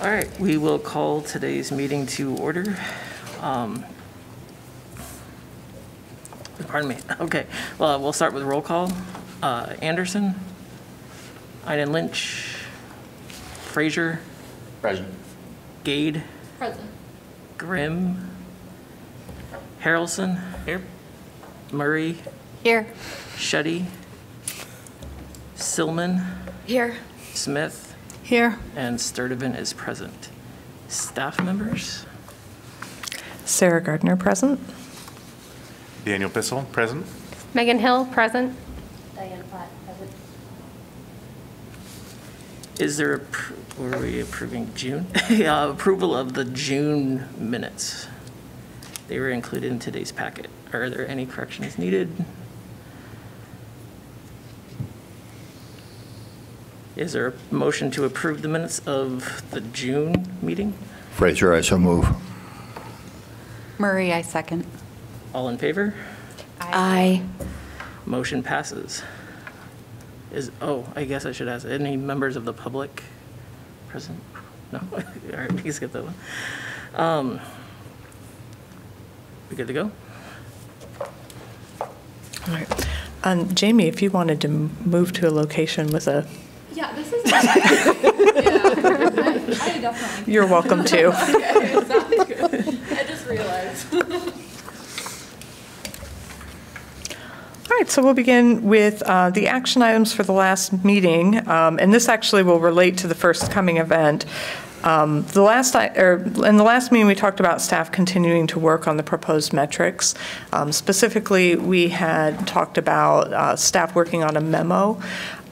All right, we will call today's meeting to order. Um, Pardon me, okay. Well, we'll start with roll call. Uh, Anderson? Iden Lynch? Frazier? Present. Gade? Present. Grimm? Harrelson? Here. Murray? Here. Shetty? Silman? Here. Smith? Here. And Sturdivant is present. Staff members? Sarah Gardner present. Daniel Bissell, present. Megan Hill, present. Diane Platt, present. Is there, a, were we approving June? Yeah, Approval of the June minutes. They were included in today's packet. Are there any corrections needed? Is there a motion to approve the minutes of the June meeting? Fraser, I so move. Murray, I second. All in favor? Aye. Motion passes. Is, oh, I guess I should ask, any members of the public present? No? All right, we can skip that one. Um, We good to go? All right. Um, Jamie, if you wanted to m- move to a location with a, Yeah, this is. yeah, I definitely. you're welcome to. Okay, sounds good. I just realized. All right, so we'll begin with uh, the action items for the last meeting, um, and this actually will relate to the first coming event. Um, The last, I- or, in the last meeting, we talked about staff continuing to work on the proposed metrics. Um, Specifically, we had talked about uh, staff working on a memo.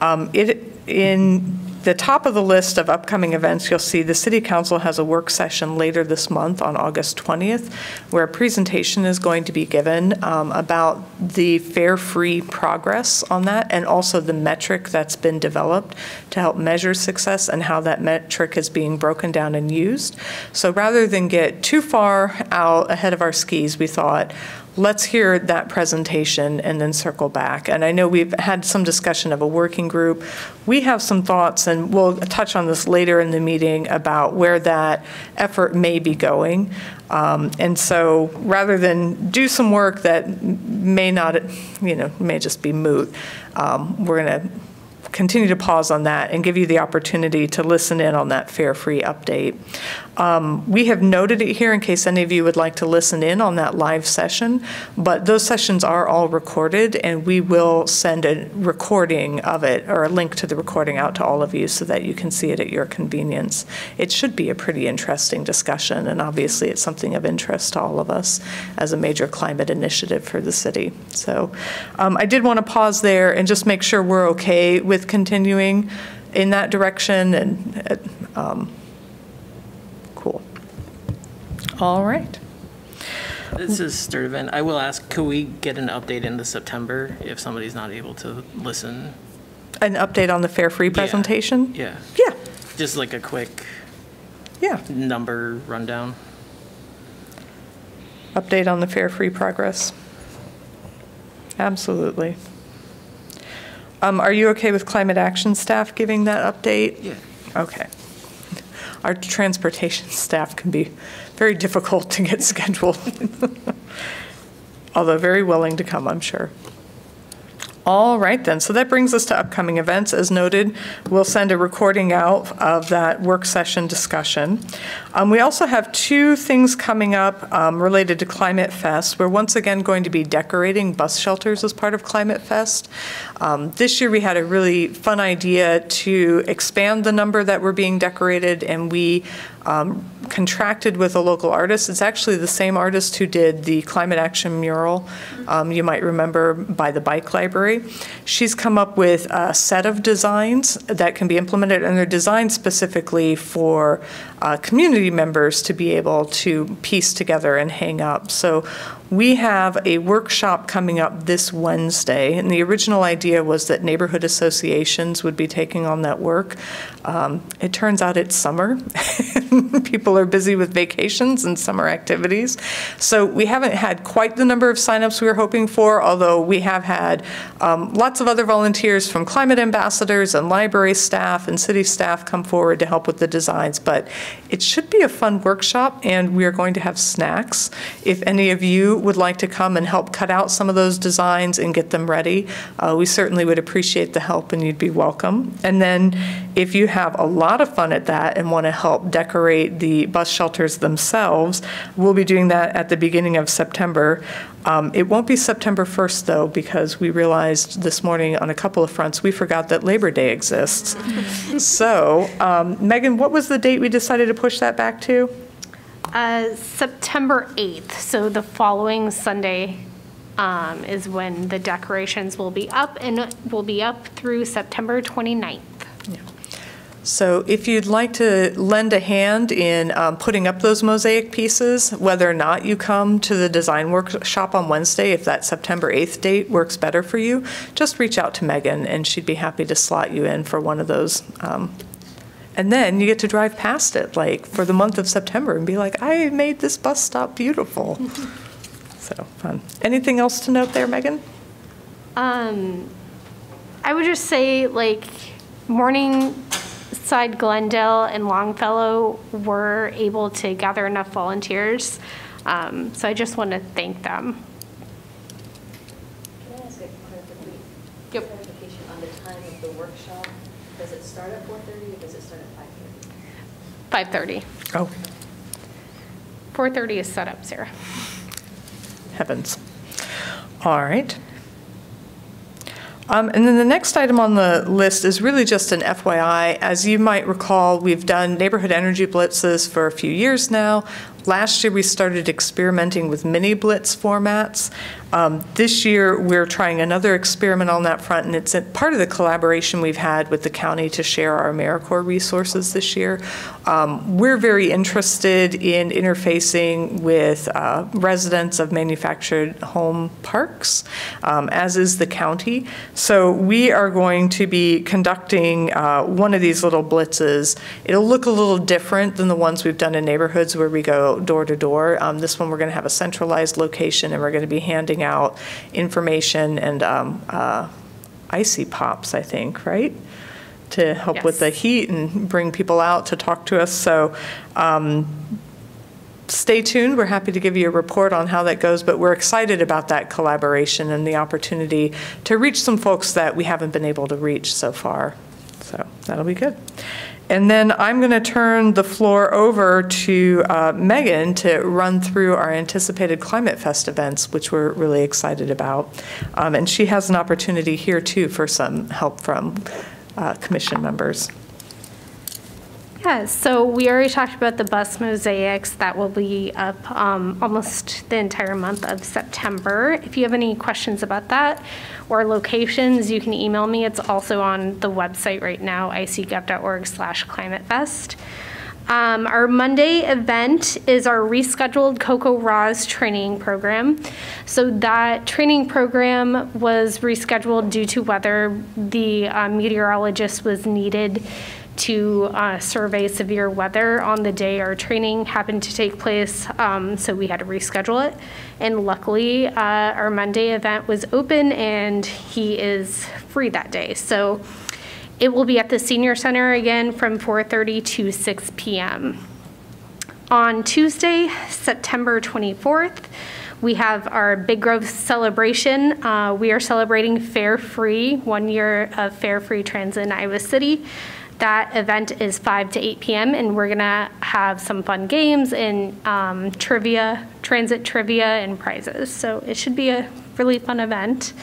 Um, It, in the top of the list of upcoming events, you'll see the city council has a work session later this month on August 20th, where a presentation is going to be given um, about the fare-free progress on that, and also the metric that's been developed to help measure success and how that metric is being broken down and used. So rather than get too far out ahead of our skis, we thought, let's hear that presentation and then circle back. And I know we've had some discussion of a working group. We have some thoughts, and we'll touch on this later in the meeting, about where that effort may be going. Um, And so rather than do some work that may not, you know, may just be moot, um, we're going to continue to pause on that and give you the opportunity to listen in on that fare-free update. Um, We have noted it here in case any of you would like to listen in on that live session, but those sessions are all recorded, and we will send a recording of it, or a link to the recording out to all of you so that you can see it at your convenience. It should be a pretty interesting discussion, and obviously it's something of interest to all of us as a major climate initiative for the city. So um, I did want to pause there and just make sure we're okay with continuing in that direction and, um, cool. All right. This is Sturdivant. I will ask, could we get an update into September if somebody's not able to listen? An update on the Fare Free Yeah. presentation? Yeah, Yeah, just like a quick yeah. number rundown. Update on the Fare Free progress. Absolutely. Um, Are you okay with climate action staff giving that update? Yeah. Okay. Our transportation staff can be very difficult to get scheduled, although very willing to come, I'm sure. All right, then, so that brings us to upcoming events. As noted, we'll send a recording out of that work session discussion. Um, We also have two things coming up um, related to Climate Fest. We're once again going to be decorating bus shelters as part of Climate Fest. Um, This year, we had a really fun idea to expand the number that were being decorated, and we um, contracted with a local artist. It's actually the same artist who did the climate action mural, um, you might remember, by the bike library. She's come up with a set of designs that can be implemented, and they're designed specifically for uh, community members to be able to piece together and hang up. So We have a workshop coming up this Wednesday, and the original idea was that neighborhood associations would be taking on that work. Um, It turns out it's summer. People are busy with vacations and summer activities. So we haven't had quite the number of signups we were hoping for, although we have had um, lots of other volunteers from climate ambassadors and library staff and city staff come forward to help with the designs. But it should be a fun workshop, and we are going to have snacks. If any of you would like to come and help cut out some of those designs and get them ready, uh, we certainly would appreciate the help, and you'd be welcome. And then if you have a lot of fun at that and want to help decorate the bus shelters themselves, we'll be doing that at the beginning of September. Um, It won't be September 1st, though, because we realized this morning on a couple of fronts, we forgot that Labor Day exists. So, um, Megan, what was the date we decided to push that back to? Uh, September 8th, so the following Sunday um, is when the decorations will be up, and will be up through September 29th. So if you'd like to lend a hand in um, putting up those mosaic pieces, whether or not you come to the design workshop on Wednesday, if that September 8th date works better for you, just reach out to Megan, and she'd be happy to slot you in for one of those. um, And then you get to drive past it, like, for the month of September, and be like, I made this bus stop beautiful. So, fun. Anything else to note there, Megan? Um, I would just say, like, Morningside, Glendale, and Longfellow were able to gather enough volunteers. Um, So I just want to thank them. Can I ask a clarification? Yep. Clarification on the time of the workshop? Does it start at 4:30 or does it start at 5:30? 5:30. Oh, 4:30 is set up, Sarah. heavens. All right. Um, And then the next item on the list is really just an FYI. As you might recall, we've done neighborhood energy blitzes for a few years now. Last year, we started experimenting with mini blitz formats. Um, This year, we're trying another experiment on that front, and it's a- part of the collaboration we've had with the county to share our AmeriCorps resources this year. Um, We're very interested in interfacing with uh, residents of manufactured home parks, um, as is the county. So we are going to be conducting uh, one of these little blitzes. It'll look a little different than the ones we've done in neighborhoods where we go door to door. Um, This one, we're going to have a centralized location, and we're going to be handing out information and um, uh, icy pops, I think, right? To help with the heat and bring people out to talk to us. So um, stay tuned. We're happy to give you a report on how that goes, but we're excited about that collaboration and the opportunity to reach some folks that we haven't been able to reach so far. So that'll be good. And then I'm going to turn the floor over to uh, Megan to run through our anticipated Climate Fest events, which we're really excited about. Um, And she has an opportunity here, too, for some help from uh, commission members. Yeah, so we already talked about the bus mosaics that will be up um, almost the entire month of September. If you have any questions about that or locations, you can email me. It's also on the website right now, icgov.org slash climatefest. Um, Our Monday event is our rescheduled CoCoRaHS training program. So that training program was rescheduled due to weather. The uh, meteorologist was needed to uh, survey severe weather on the day our training happened to take place, um, so we had to reschedule it. And luckily, uh, our Monday event was open and he is free that day. So it will be at the senior center again from 4:30 to 6 p.m. On Tuesday, September 24th, we have our Big Grove celebration. Uh, We are celebrating Fare Free, one year of Fare Free Transit in Iowa City. That event is 5 to 8 p.m., and we're going to have some fun games and um, trivia, transit trivia, and prizes. So it should be a really fun event.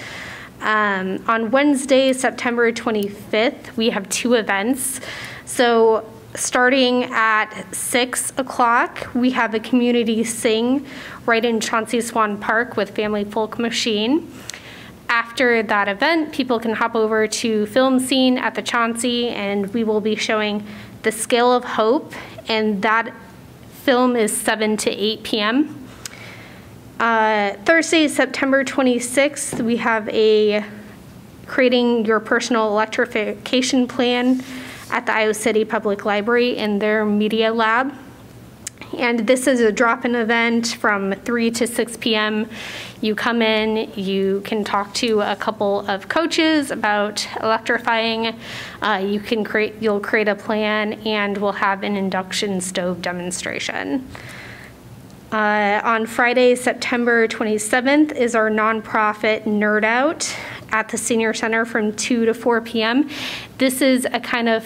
Um, on Wednesday, September 25th, we have two events. So starting at 6 o'clock, we have a community sing right in Chauncey Swan Park with Family Folk Machine. After that event, people can hop over to Film Scene at the Chauncey, and we will be showing The Scale of Hope, and that film is 7 to 8 p.m. Uh, Thursday, September 26th, we have a creating your personal electrification plan at the Iowa City Public Library in their media lab. And this is a drop-in event from 3 to 6 p.m. You come in, you can talk to a couple of coaches about electrifying. Uh, you can create, you'll create a plan, and we'll have an induction stove demonstration. Uh, on Friday, September 27th, is our nonprofit Nerd Out at the Senior Center from 2 to 4 p.m. This is a kind of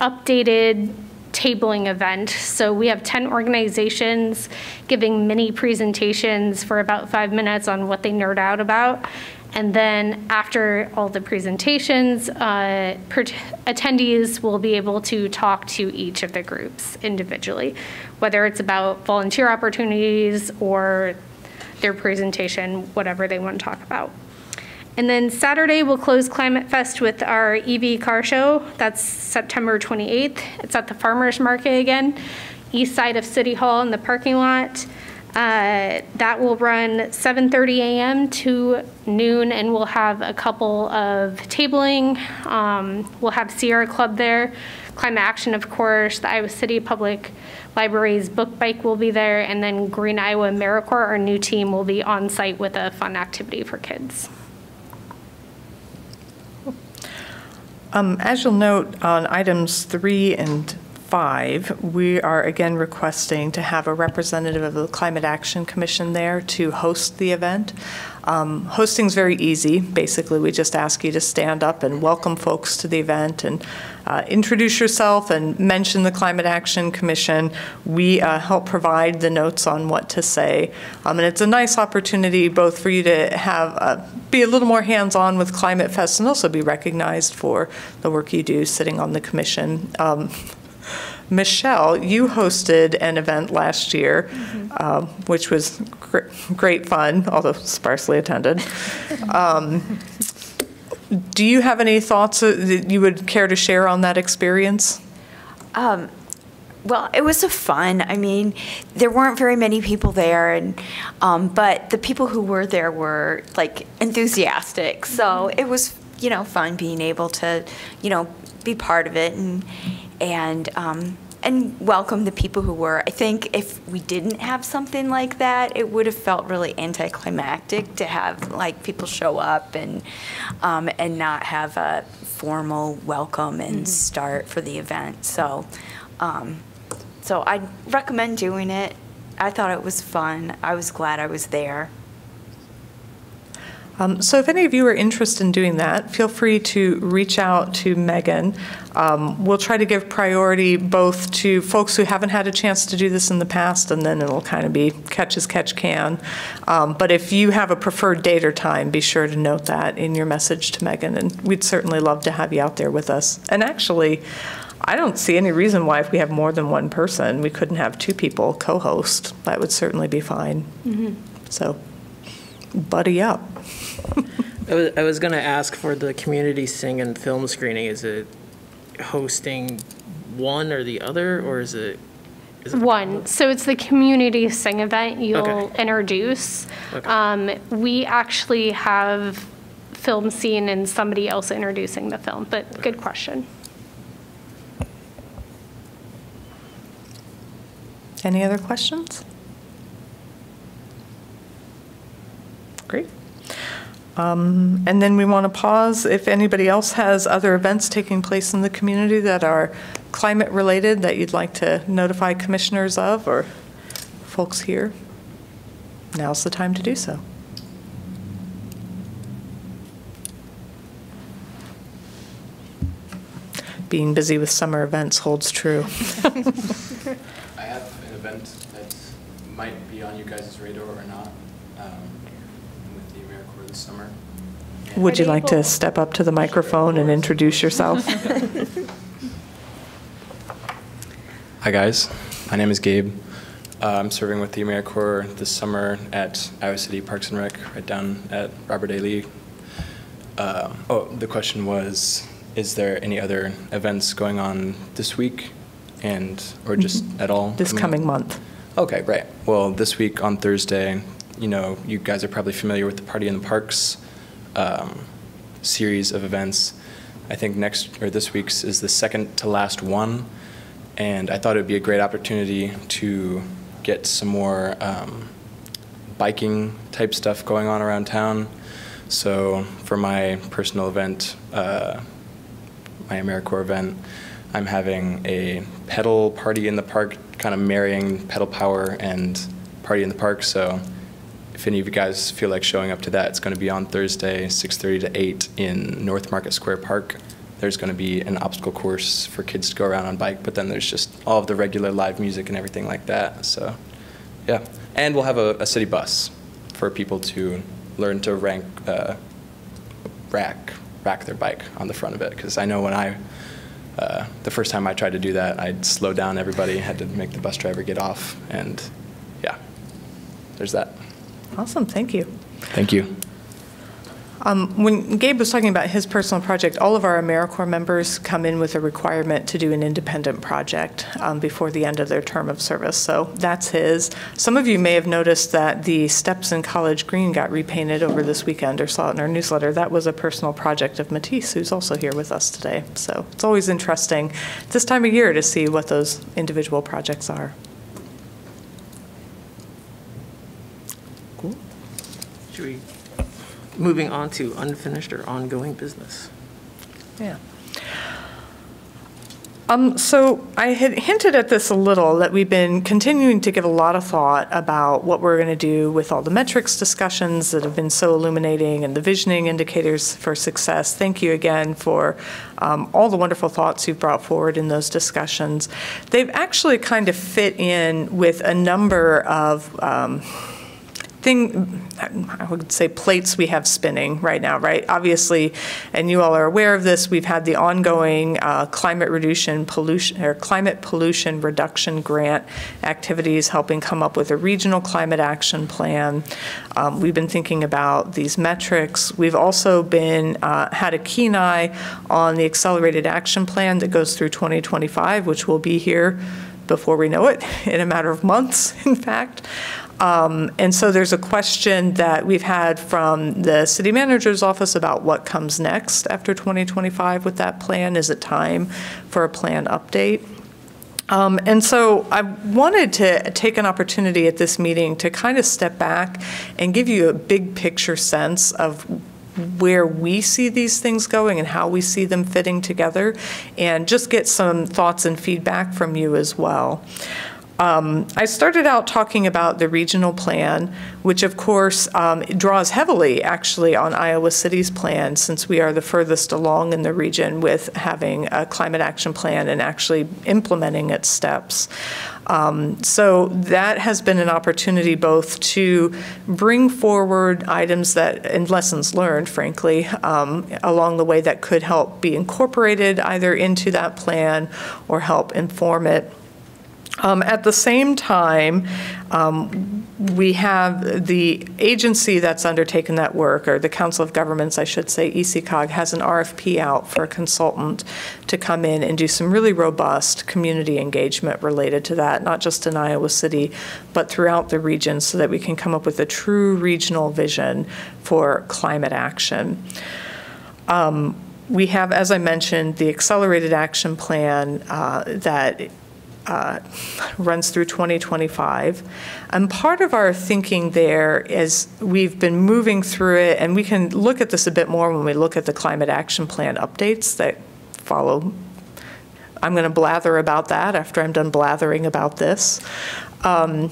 updated tabling event. So we have 10 organizations giving mini presentations for about five minutes on what they nerd out about. And then after all the presentations, uh, attendees will be able to talk to each of the groups individually, whether it's about volunteer opportunities or their presentation, whatever they want to talk about. And then Saturday, we'll close Climate Fest with our EV car show. That's September 28th. It's at the Farmers Market again, east side of City Hall in the parking lot. Uh, That will run 7:30 a.m. to noon, and we'll have a couple of tabling. Um, We'll have Sierra Club there, Climate Action, of course, the Iowa City Public Library's Book Bike will be there, and then Green Iowa AmeriCorps, our new team, will be on site with a fun activity for kids. Um, As you'll note on items three and five, we are again requesting to have a representative of the Climate Action Commission there to host the event. Um, Hosting's very easy. Basically, we just ask you to stand up and welcome folks to the event and uh, introduce yourself and mention the Climate Action Commission. We uh, help provide the notes on what to say. Um, And it's a nice opportunity both for you to have, uh, be a little more hands-on with Climate Fest and also be recognized for the work you do sitting on the commission. Um, Michelle, you hosted an event last year, um, which was gr- great fun, although sparsely attended. Do you have any thoughts that you would care to share on that experience? Um, well, it was a fun. I mean, there weren't very many people there, and um, but the people who were there were like enthusiastic. So it was, you know, fun being able to, you know, be part of it and and um, and welcome the people who were. I think if we didn't have something like that, it would have felt really anticlimactic to have like people show up and um, and not have a formal welcome and start for the event. So. Um, so I recommend doing it. I thought it was fun. I was glad I was there. Um, So if any of you are interested in doing that, feel free to reach out to Megan. Um, We'll try to give priority both to folks who haven't had a chance to do this in the past, and then it'll kind of be catch as catch can. Um, But if you have a preferred date or time, be sure to note that in your message to Megan, and we'd certainly love to have you out there with us. And actually, I don't see any reason why if we have more than one person, we couldn't have two people co-host. That would certainly be fine. So, buddy up. I was, I was going to ask for the community sing and film screening. Is it hosting one or the other, or is it? is it- One, so it's the community sing event you'll Okay. introduce. Okay. Um, We actually have film scene and somebody else introducing the film, but good question. Any other questions? Great. Um, And then we want to pause if anybody else has other events taking place in the community that are climate-related that you'd like to notify commissioners of or folks here. Now's the time to do so. Being busy with summer events holds true. I have an event that might be on you guys' radar or not um, with the AmeriCorps this summer. And- Would you like to step up to the microphone and introduce yourself? Hi, guys. My name is Gabe. Uh, I'm serving with the AmeriCorps this summer at Iowa City Parks and Rec, right down at Robert A. Lee. Uh, Oh, the question was, is there any other events going on this week and, or just at all? This coming month. Okay, right. Well, this week on Thursday, you know, you guys are probably familiar with the Party in the Parks um, series of events. I think next, or this week's is the second to last one. And I thought it would be a great opportunity to get some more um, biking type stuff going on around town. So for my personal event, uh, my AmeriCorps event, I'm having a pedal party in the park, kind of marrying pedal power and party in the park. So if any of you guys feel like showing up to that, it's going to be on Thursday, 6:30 to 8 in North Market Square Park. There's going to be an obstacle course for kids to go around on bike, but then there's just all of the regular live music and everything like that. So, yeah, and we'll have a, a city bus for people to learn to rank, uh, rack, rack their bike on the front of it. Because I know when I, uh, the first time I tried to do that, I'd slow down everybody, had to make the bus driver get off, and yeah, there's that. Awesome, thank you. Thank you. Um, When Gabe was talking about his personal project, all of our AmeriCorps members come in with a requirement to do an independent project um, before the end of their term of service, so that's his. Some of you may have noticed that the steps in College Green got repainted over this weekend, or saw it in our newsletter. That was a personal project of Matisse, who's also here with us today. So it's always interesting this time of year to see what those individual projects are. Cool. Should we, moving on to unfinished or ongoing business? Yeah. Um, so I had hinted at this a little, that we've been continuing to give a lot of thought about what we're going to do with all the metrics discussions that have been so illuminating and the visioning indicators for success. Thank you again for um, all the wonderful thoughts you've brought forward in those discussions. They've actually kind of fit in with a number of um, thing, I would say plates we have spinning right now, right? Obviously, and you all are aware of this, we've had the ongoing uh, climate reduction pollution, or climate pollution reduction grant activities helping come up with a regional climate action plan. Um, We've been thinking about these metrics. We've also been, uh, had a keen eye on the accelerated action plan that goes through 2025, which will be here before we know it, in a matter of months, in fact. Um, And so there's a question that we've had from the city manager's office about what comes next after 2025 with that plan. Is it time for a plan update? Um, And so I wanted to take an opportunity at this meeting to kind of step back and give you a big picture sense of where we see these things going and how we see them fitting together, and just get some thoughts and feedback from you as well. Um, I started out talking about the regional plan, which of course um, draws heavily actually on Iowa City's plan since we are the furthest along in the region with having a climate action plan and actually implementing its steps. Um, so that has been an opportunity both to bring forward items that, and lessons learned, frankly, um, along the way that could help be incorporated either into that plan or help inform it. Um, At the same time, um, we have the agency that's undertaken that work, or the Council of Governments, I should say, ECICOG, has an RFP out for a consultant to come in and do some really robust community engagement related to that, not just in Iowa City, but throughout the region, so that we can come up with a true regional vision for climate action. Um, We have, as I mentioned, the Accelerated Action Plan uh, that uh, runs through 2025. And part of our thinking there is we've been moving through it, and we can look at this a bit more when we look at the Climate Action Plan updates that follow. I'm going to blather about that after I'm done blathering about this. Um,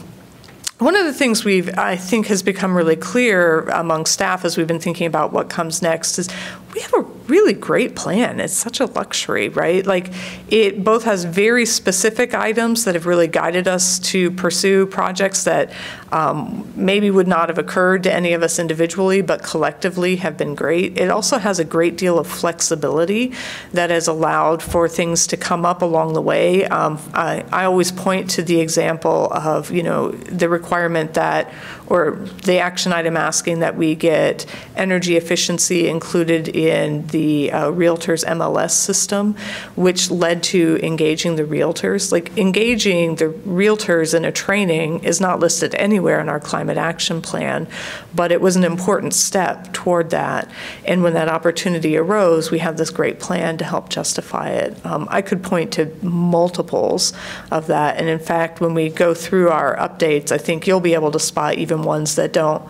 one of the things we've, I think, has become really clear among staff as we've been thinking about what comes next is we have a really great plan. It's such a luxury, right? Like, it both has very specific items that have really guided us to pursue projects that um, maybe would not have occurred to any of us individually, but collectively have been great. It also has a great deal of flexibility that has allowed for things to come up along the way. Um, I, I always point to the example of, you know, the that, or the action item asking that we get energy efficiency included in the the uh, Realtors MLS system, which led to engaging the Realtors. Like engaging the Realtors in a training is not listed anywhere in our climate action plan, but it was an important step toward that. And when that opportunity arose, we have this great plan to help justify it. Um, I could point to multiples of that. And in fact, when we go through our updates, I think you'll be able to spot even ones that don't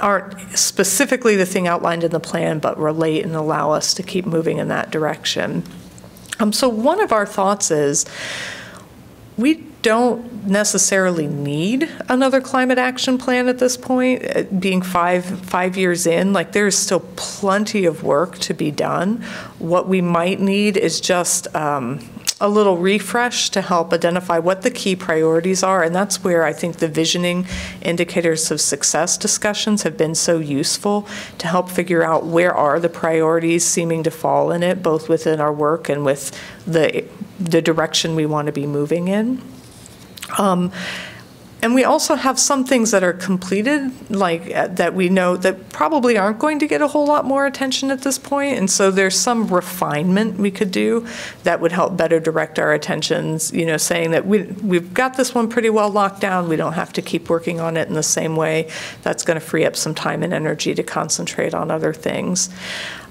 aren't specifically the thing outlined in the plan, but relate and allow us to keep moving in that direction. Um, so one of our thoughts is we don't necessarily need another climate action plan at this point. Uh, Being five five years in, like there's still plenty of work to be done. What we might need is just um, a little refresh to help identify what the key priorities are, and that's where I think the visioning indicators of success discussions have been so useful to help figure out where are the priorities seeming to fall in it, both within our work and with the the direction we want to be moving in. Um, and we also have some things that are completed, like uh, that we know that probably aren't going to get a whole lot more attention at this point. And so there's some refinement we could do that would help better direct our attentions, you know, saying that we, we've got this one pretty well locked down. We don't have to keep working on it in the same way. That's going to free up some time and energy to concentrate on other things.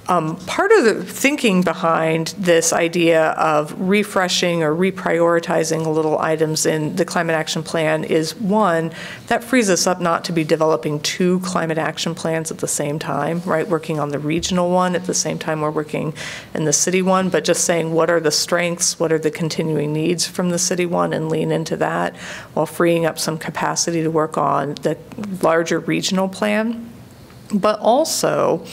Um, part of the thinking behind this idea of refreshing or reprioritizing little items in the climate action plan is one, that frees us up not to be developing two climate action plans at the same time, right? Working on the regional one at the same time we're working in the city one, but just saying what are the strengths, what are the continuing needs from the city one, and lean into that while freeing up some capacity to work on the larger regional plan. But also,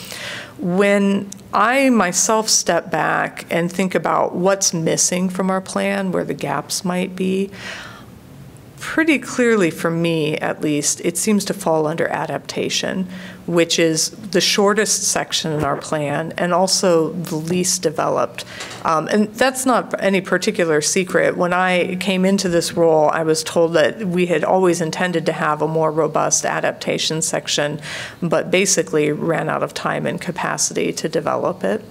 when I myself step back and think about what's missing from our plan, where the gaps might be, pretty clearly for me at least, it seems to fall under adaptation, which is the shortest section in our plan and also the least developed. Um, and that's not any particular secret. When I came into this role, I was told that we had always intended to have a more robust adaptation section, but basically ran out of time and capacity to develop it.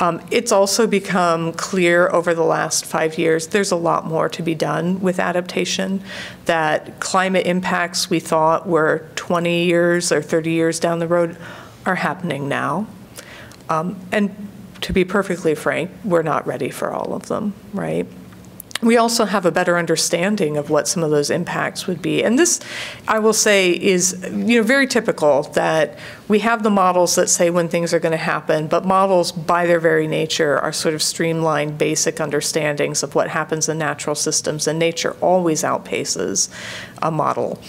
Um, it's also become clear over the last five years there's a lot more to be done with adaptation. That climate impacts we thought were 20 years or 30 years down the road are happening now. Um, and to be perfectly frank, we're not ready for all of them, right? We also have a better understanding of what some of those impacts would be. And this, I will say, is you know very typical that we have the models that say when things are going to happen, but models by their very nature are sort of streamlined basic understandings of what happens in natural systems, and nature always outpaces a model.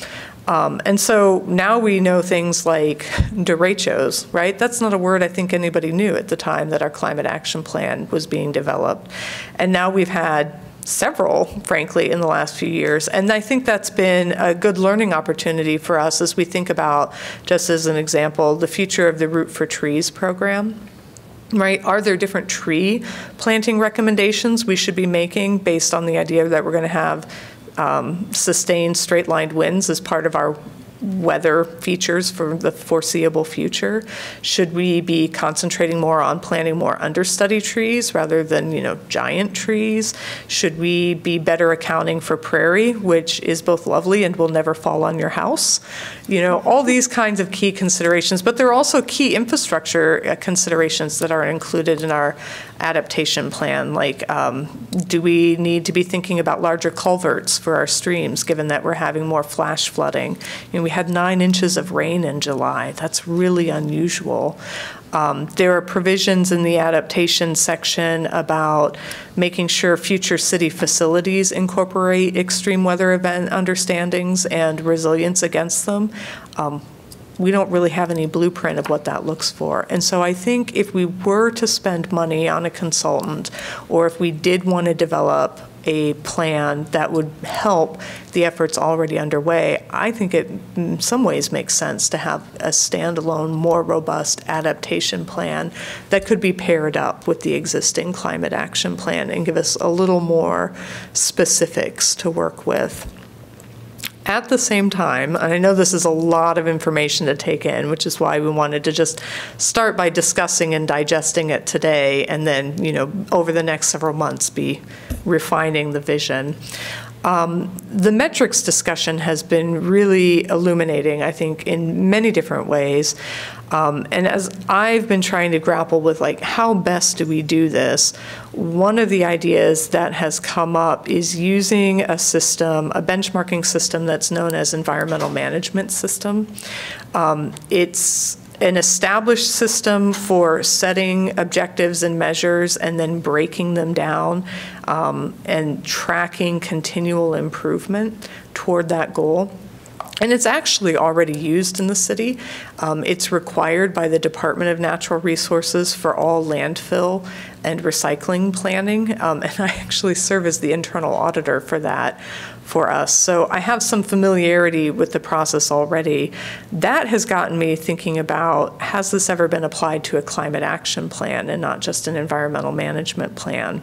Um, and so now we know things like derechos, right? That's not a word I think anybody knew at the time that our climate action plan was being developed. And now we've had several, frankly, in the last few years. And I think that's been a good learning opportunity for us as we think about, just as an example, the future of the Root for Trees program. Right? Are there different tree planting recommendations we should be making based on the idea that we're going to have um, sustained straight lined winds as part of our weather features for the foreseeable future? Should we be concentrating more on planting more understory trees rather than, you know, giant trees? Should we be better accounting for prairie, which is both lovely and will never fall on your house? You know, all these kinds of key considerations, but there are also key infrastructure uh, considerations that are included in our adaptation plan, like um, do we need to be thinking about larger culverts for our streams, given that we're having more flash flooding? You know, we had nine inches of rain in July. That's really unusual. Um, there are provisions in the adaptation section about making sure future city facilities incorporate extreme weather event understandings and resilience against them. Um, we don't really have any blueprint of what that looks for. And so I think if we were to spend money on a consultant, or if we did want to develop a plan that would help the efforts already underway, I think it in some ways makes sense to have a standalone, more robust adaptation plan that could be paired up with the existing climate action plan and give us a little more specifics to work with. At the same time, I know this is a lot of information to take in, which is why we wanted to just start by discussing and digesting it today, and then, you know, over the next several months, be refining the vision. Um, the metrics discussion has been really illuminating, I think, in many different ways. Um, and as I've been trying to grapple with, like, how best do we do this? One of the ideas that has come up is using a system, a benchmarking system that's known as environmental management system. Um, it's an established system for setting objectives and measures and then breaking them down um, and tracking continual improvement toward that goal. And it's actually already used in the city. Um, it's required by the Department of Natural Resources for all landfill and recycling planning. Um, and I actually serve as the internal auditor for that for us. So I have some familiarity with the process already. That has gotten me thinking about has this ever been applied to a climate action plan and not just an environmental management plan?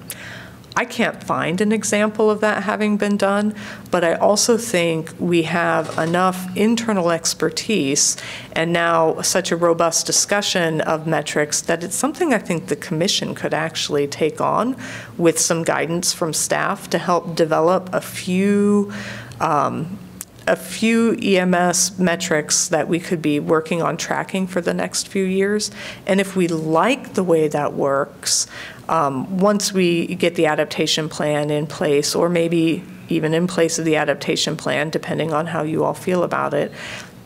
I can't find an example of that having been done, but I also think we have enough internal expertise and now such a robust discussion of metrics that it's something I think the commission could actually take on with some guidance from staff to help develop a few um, a few EMS metrics that we could be working on tracking for the next few years. And if we like the way that works, um, once we get the adaptation plan in place, or maybe even in place of the adaptation plan, depending on how you all feel about it,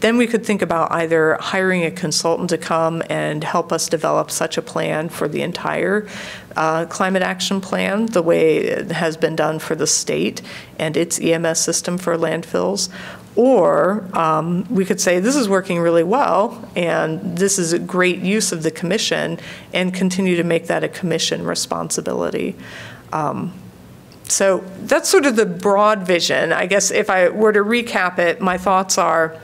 then we could think about either hiring a consultant to come and help us develop such a plan for the entire uh, climate action plan, the way it has been done for the state and its EMS system for landfills, or um, we could say, this is working really well, and this is a great use of the commission, and continue to make that a commission responsibility. Um, so that's sort of the broad vision. I guess if I were to recap it, my thoughts are,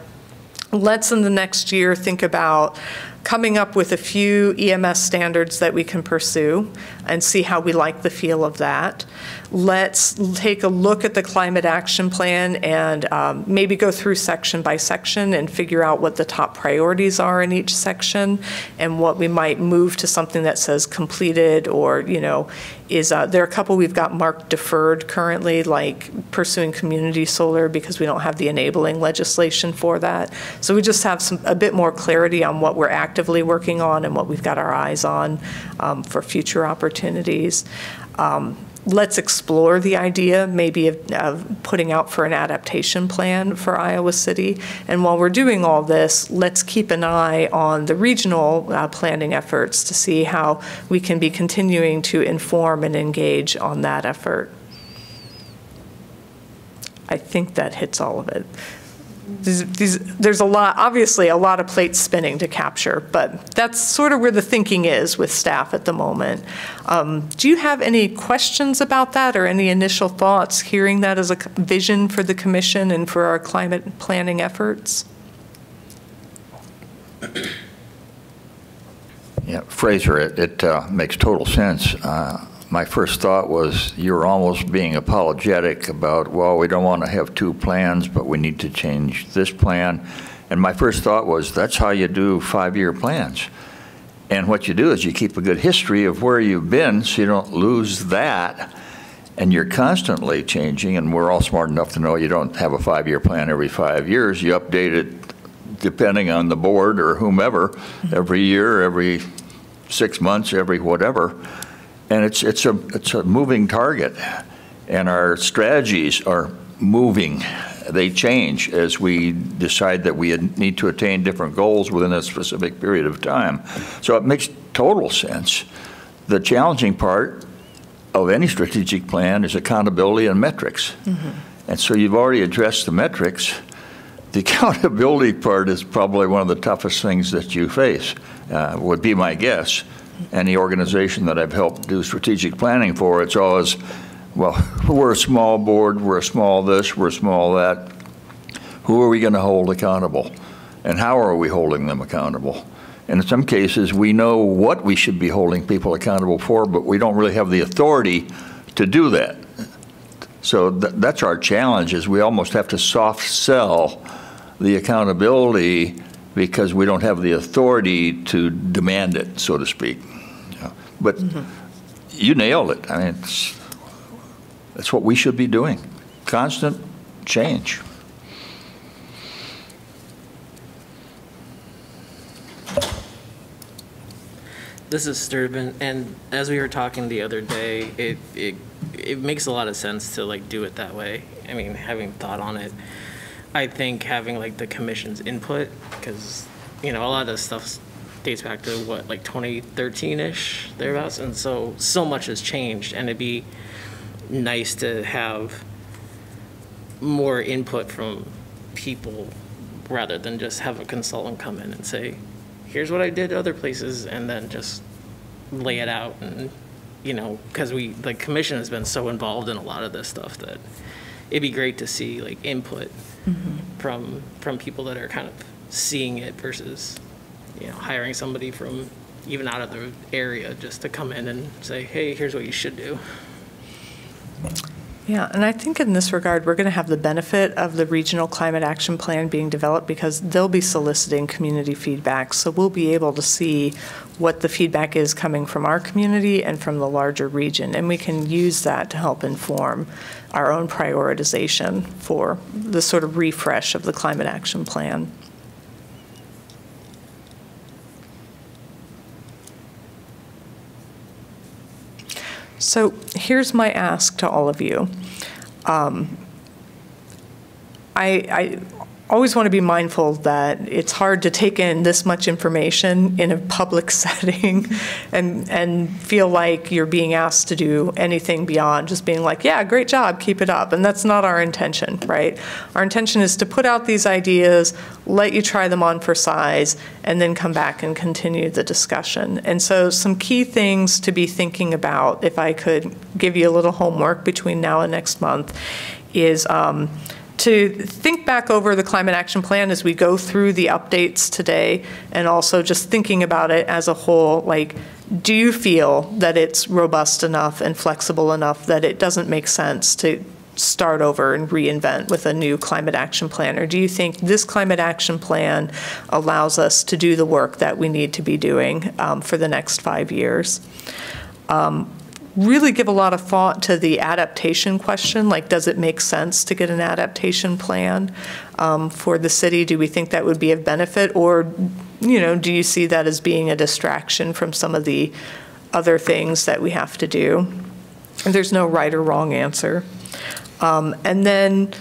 let's in the next year think about coming up with a few EMS standards that we can pursue and see how we like the feel of that. Let's take a look at the climate action plan and um, maybe go through section by section and figure out what the top priorities are in each section and what we might move to something that says completed or, you know, is uh, there are a couple we've got marked deferred currently, like pursuing community solar because we don't have the enabling legislation for that. So we just have some a bit more clarity on what we're actively working on and what we've got our eyes on um, for future opportunities. Um, let's explore the idea maybe of, of, putting out for an adaptation plan for Iowa City. And while we're doing all this, let's keep an eye on the regional uh, planning efforts to see how we can be continuing to inform and engage on that effort. I think that hits all of it. These, these, there's a lot, obviously, a lot of plates spinning to capture, but that's sort of where the thinking is with staff at the moment. Um, do you have any questions about that or any initial thoughts hearing that as a vision for the commission and for our climate planning efforts? Yeah, Fraser, it, it uh, makes total sense. Uh, my first thought was you're almost being apologetic about, well, we don't want to have two plans, but we need to change this plan. And my first thought was that's how you do five-year plans. And what you do is you keep a good history of where you've been so you don't lose that. And you're constantly changing, and we're all smart enough to know you don't have a five-year plan every five years. You update it depending on the board or whomever every year, every six months, every whatever and it's it's a it's a moving target, and our strategies are moving. They change as we decide that we need to attain different goals within a specific period of time. So it makes total sense. The challenging part of any strategic plan is accountability and metrics. Mm -hmm. And so you've already addressed the metrics. The accountability part is probably one of the toughest things that you face, uh, would be my guess any organization that I've helped do strategic planning for, it's always, well, we're a small board, we're a small this, we're a small that. Who are we going to hold accountable? And how are we holding them accountable? And in some cases, we know what we should be holding people accountable for, but we don't really have the authority to do that. So tha- that's our challenge, is we almost have to soft sell the accountability because we don't have the authority to demand it, so to speak. Yeah. But mm-hmm. you nailed it. I mean, it's, that's what we should be doing. Constant change. This is Sturban, and as we were talking the other day, it, it, it makes a lot of sense to like do it that way. I mean, having thought on it, I think having like the commission's input, because, you know, a lot of this stuff dates back to what, like 2013-ish, thereabouts, and so, so much has changed, and it'd be nice to have more input from people rather than just have a consultant come in and say, here's what I did other places, and then just lay it out and, you know, because we, the commission has been so involved in a lot of this stuff that it'd be great to see like input Mm-hmm. from, from people that are kind of seeing it versus, you know, hiring somebody from even out of the area just to come in and say, hey, here's what you should do. Yeah, and I think in this regard, we're going to have the benefit of the regional climate action plan being developed because they'll be soliciting community feedback. So we'll be able to see what the feedback is coming from our community and from the larger region. And we can use that to help inform our own prioritization for the sort of refresh of the climate action plan. So here's my ask to all of you. Um, I, I always want to be mindful that it's hard to take in this much information in a public setting and, and feel like you're being asked to do anything beyond just being like, yeah, great job, keep it up. And that's not our intention, right? Our intention is to put out these ideas, let you try them on for size, and then come back and continue the discussion. And so some key things to be thinking about, if I could give you a little homework between now and next month, is um, to think back over the climate action plan as we go through the updates today, and also just thinking about it as a whole, like, do you feel that it's robust enough and flexible enough that it doesn't make sense to start over and reinvent with a new climate action plan? Or do you think this climate action plan allows us to do the work that we need to be doing um, for the next five years? Um, really give a lot of thought to the adaptation question, like, does it make sense to get an adaptation plan um, for the city? Do we think that would be of benefit? Or, you know, do you see that as being a distraction from some of the other things that we have to do? And there's no right or wrong answer. Um, And then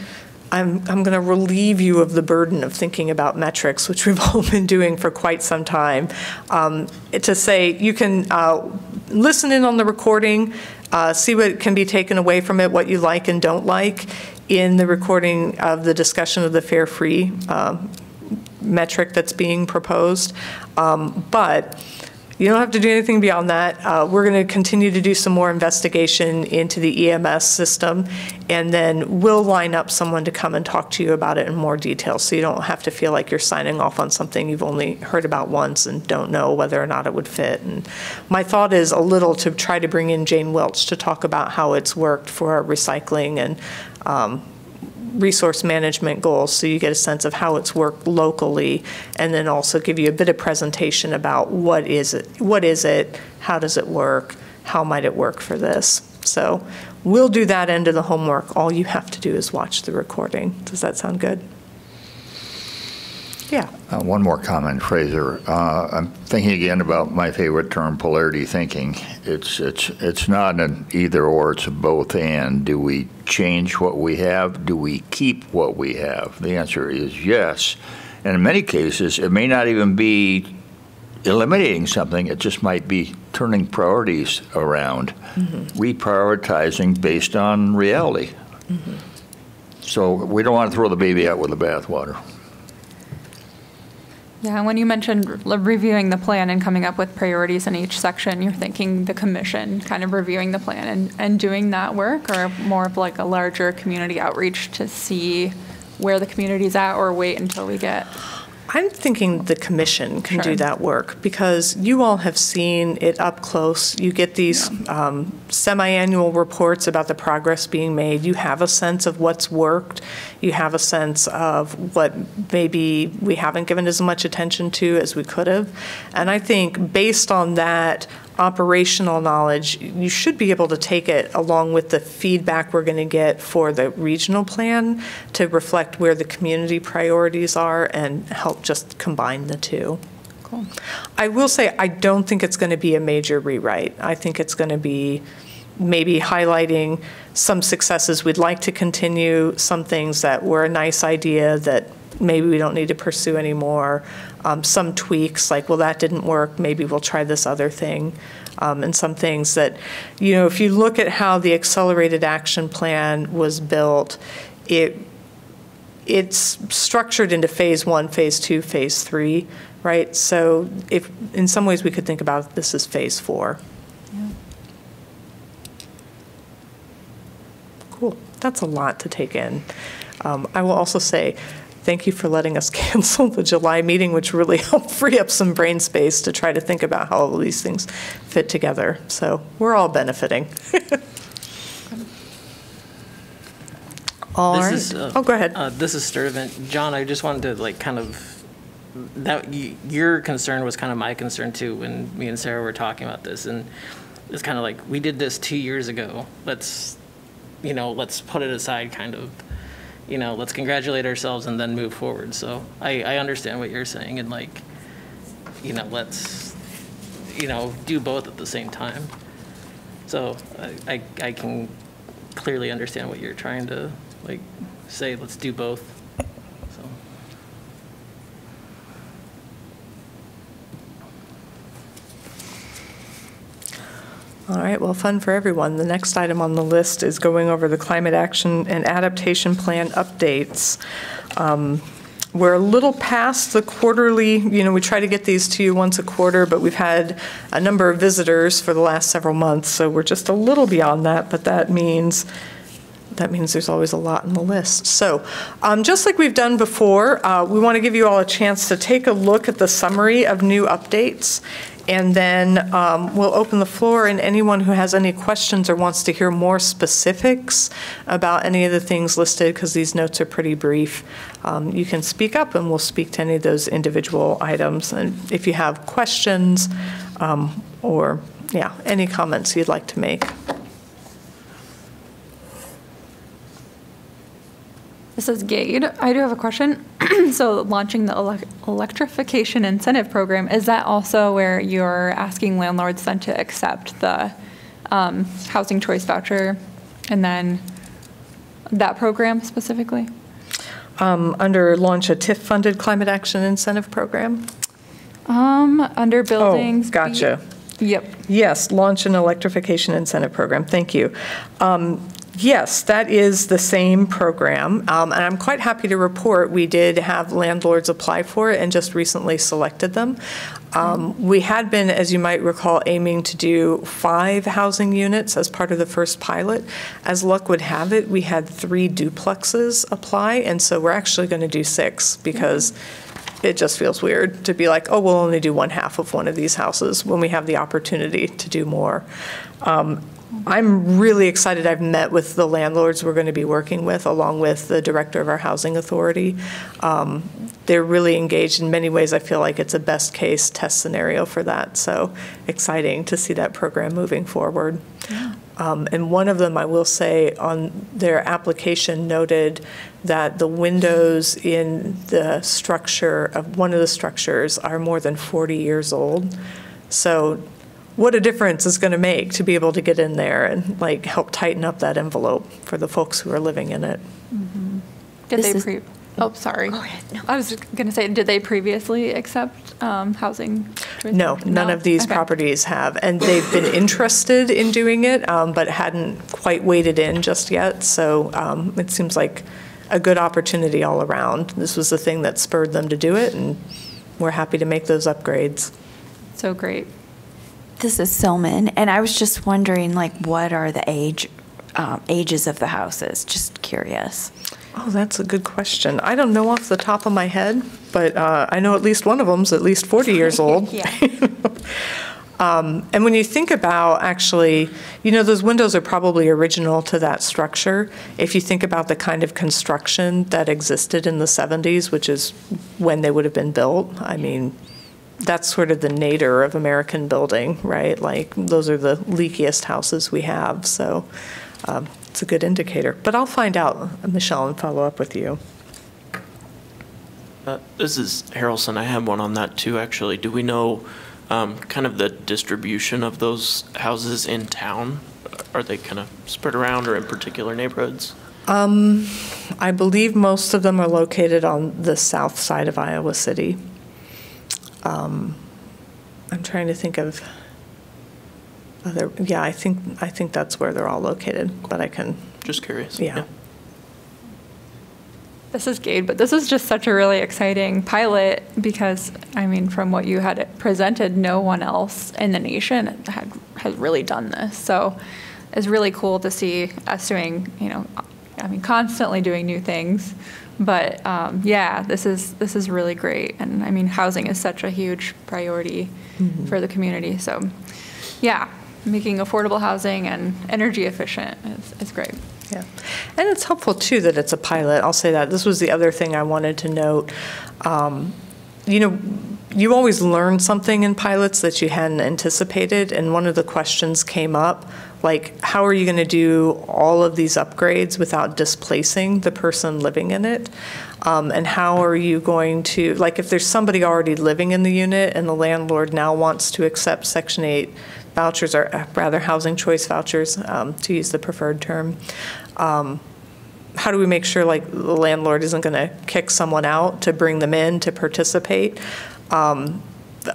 I'm, I'm going to relieve you of the burden of thinking about metrics, which we've all been doing for quite some time, um, to say you can uh, listen in on the recording, uh, see what can be taken away from it, what you like and don't like in the recording of the discussion of the Fare Free um, metric that's being proposed. Um, But you don't have to do anything beyond that. Uh, We're going to continue to do some more investigation into the EMS system, and then we'll line up someone to come and talk to you about it in more detail, so you don't have to feel like you're signing off on something you've only heard about once and don't know whether or not it would fit. And my thought is a little to try to bring in Jane Welch to talk about how it's worked for our recycling and um, resource management goals, so you get a sense of how it's worked locally, and then also give you a bit of presentation about what is it, what is it, how does it work, how might it work for this. So we'll do that end of the homework. All you have to do is watch the recording. Does that sound good? Yeah. Uh, One more comment, Fraser. Uh, I'm thinking again about my favorite term, polarity thinking. It's, it's, it's not an either or, it's a both and. Do we change what we have? Do we keep what we have? The answer is yes. And in many cases, it may not even be eliminating something, it just might be turning priorities around, reprioritizing based on reality. So we don't want to throw the baby out with the bathwater. Yeah, when you mentioned reviewing the plan and coming up with priorities in each section, you're thinking the commission kind of reviewing the plan and, and doing that work, or more of like a larger community outreach to see where the community's at, or wait until we get I'm thinking the commission can do that work because you all have seen it up close. You get these um, semi-annual reports about the progress being made. You have a sense of what's worked. You have a sense of what maybe we haven't given as much attention to as we could have. And I think based on that operational knowledge, you should be able to take it along with the feedback we're going to get for the regional plan to reflect where the community priorities are and help just combine the two. Cool. I will say, I don't think it's going to be a major rewrite. I think it's going to be maybe highlighting some successes we'd like to continue, some things that were a nice idea that maybe we don't need to pursue anymore, um, some tweaks, like, well, that didn't work, maybe we'll try this other thing, um, and some things that, you know, if you look at how the accelerated action plan was built, it it's structured into phase one, phase two, phase three, right? So if, in some ways, we could think about this as phase four. Yeah. Cool. That's a lot to take in. Um, I will also say, thank you for letting us cancel the July meeting, which really helped free up some brain space to try to think about how all these things fit together. So we're all benefiting. All This right. is, uh, Oh, go ahead. Uh, this is Sturtevant. John, I just wanted to like kind of, that, y- your concern was kind of my concern too, when me and Sarah were talking about this. And it's kind of like, we did this two years ago. Let's, you know, let's put it aside kind of, you know, let's congratulate ourselves and then move forward. So I, I understand what you're saying and like, you know, let's, you know, do both at the same time. So I, I I can clearly understand what you're trying to, like, say, let's do both, so. All right, well, fun for everyone. The next item on the list is going over the climate action and adaptation plan updates. Um, We're a little past the quarterly, you know, we try to get these to you once a quarter, but we've had a number of visitors for the last several months, so we're just a little beyond that, but that means that means there's always a lot on the list. So, um, just like we've done before, uh, we want to give you all a chance to take a look at the summary of new updates, and then um, we'll open the floor, and anyone who has any questions or wants to hear more specifics about any of the things listed, because these notes are pretty brief, um, you can speak up, and we'll speak to any of those individual items. And if you have questions, um, or, yeah, any comments you'd like to make. This is Gade. I do have a question. So launching the elec- electrification incentive program, is that also where you're asking landlords then to accept the um, housing choice voucher and then that program specifically? um, under launch a TIF-funded climate action incentive program? Um, under buildings. Oh, gotcha. Yep. Yes, launch an electrification incentive program. Thank you. Um, Yes, that is the same program, Um, and I'm quite happy to report we did have landlords apply for it and just recently selected them. Um, We had been, as you might recall, aiming to do five housing units as part of the first pilot. As luck would have it, we had three duplexes apply, and so we're actually going to do six because it just feels weird to be like, oh, we'll only do one half of one of these houses when we have the opportunity to do more. Um, I'm really excited. I've met with the landlords we're going to be working with, along with the director of our housing authority. Um, They're really engaged in many ways. I feel like it's a best-case test scenario for that. So exciting to see that program moving forward. Um, And one of them, I will say, on their application noted that the windows in the structure of, one of the structures are more than 40 years old. So what a difference it's going to make to be able to get in there and like help tighten up that envelope for the folks who are living in it. Did This they is- pre, oh, sorry. Go ahead, no. I was going to say, did they previously accept um, housing? choice No, none No? of these Okay. properties have, and they've been interested in doing it, um, but hadn't quite waded in just yet. So um, it seems like a good opportunity all around. This was the thing that spurred them to do it, and we're happy to make those upgrades. So great. This is Silman, and I was just wondering, like, what are the age, um, ages of the houses? Just curious. Oh, that's a good question. I don't know off the top of my head, but uh, I know at least one of them's at least 40 years old. Yeah. Um, And when you think about actually, you know, those windows are probably original to that structure. If you think about the kind of construction that existed in the 70s, which is when they would have been built, I mean, that's sort of the nadir of American building, right? Like, those are the leakiest houses we have, so um, it's a good indicator. But I'll find out, Michelle, and follow up with you. Uh, This is Harrelson. I have one on that too, actually. Do we know um, kind of the distribution of those houses in town? Are they kind of spread around or in particular neighborhoods? Um, I believe most of them are located on the south side of Iowa City. Um, I'm trying to think of other, yeah, I think, I think that's where they're all located, but I can, Just curious. yeah. This is Gade, but this is just such a really exciting pilot because, I mean, from what you had presented, no one else in the nation had, has really done this. So it's really cool to see us doing, you know, I mean, constantly doing new things. But um, yeah, this is this is really great, and I mean, housing is such a huge priority for the community. So, yeah, making affordable housing and energy efficient is, is great. Yeah. And it's helpful, too, that it's a pilot. I'll say that. This was the other thing I wanted to note. Um, You know, you always learn something in pilots that you hadn't anticipated, and one of the questions came up, like, how are you going to do all of these upgrades without displacing the person living in it? Um, And how are you going to, like, if there's somebody already living in the unit and the landlord now wants to accept Section 8 vouchers, or uh, rather, housing choice vouchers, um, to use the preferred term, um, how do we make sure, like, the landlord isn't going to kick someone out to bring them in to participate? Um,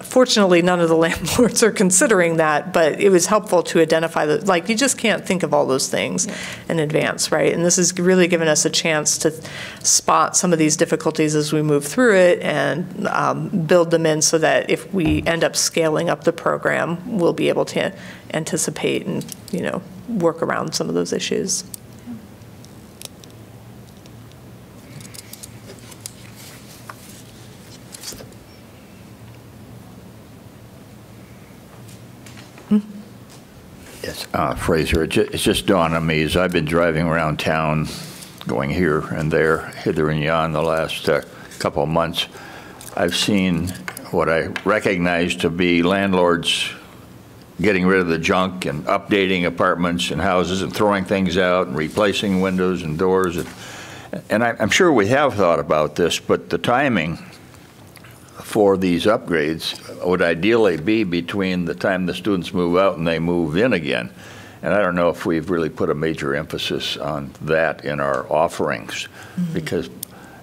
Fortunately, none of the landlords are considering that, but it was helpful to identify that, like, you just can't think of all those things in advance, right? And this has really given us a chance to spot some of these difficulties as we move through it and um, build them in so that if we end up scaling up the program, we'll be able to anticipate and, you know, work around some of those issues. Uh, Fraser, it ju- it's just dawned on me as I've been driving around town, going here and there, hither and yon, the last uh, couple of months, I've seen what I recognize to be landlords getting rid of the junk and updating apartments and houses and throwing things out and replacing windows and doors. And and I- I'm sure we have thought about this, but the timing for these upgrades would ideally be between the time the students move out and they move in again. And I don't know if we've really put a major emphasis on that in our offerings, because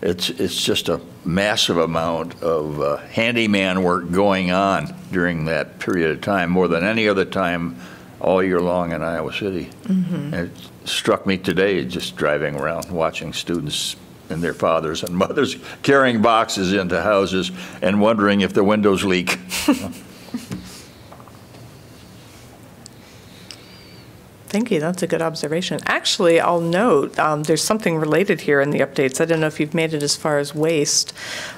it's, it's just a massive amount of uh, handyman work going on during that period of time, more than any other time all year long in Iowa City. And it struck me today, just driving around, watching students and their fathers and mothers carrying boxes into houses and wondering if the windows leak. Thank you, that's a good observation. Actually, I'll note, um, there's something related here in the updates. I don't know if you've made it as far as waste,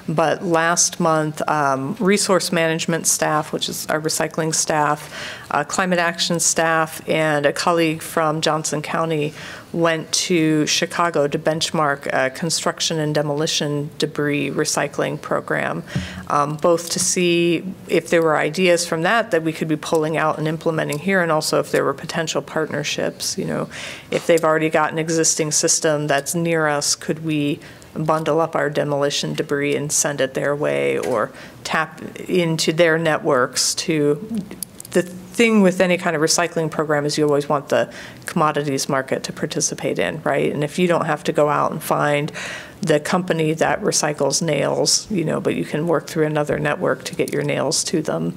but last month, um, resource management staff, which is our recycling staff, uh, climate action staff, and a colleague from Johnson County went to Chicago to benchmark a construction and demolition debris recycling program, um, both to see if there were ideas from that that we could be pulling out and implementing here, and also if there were potential partnerships. You know, if they've already got an existing system that's near us, could we bundle up our demolition debris and send it their way, or tap into their networks to the thing with any kind of recycling program is you always want the commodities market to participate in, right? And if you don't have to go out and find the company that recycles nails, you know, but you can work through another network to get your nails to them,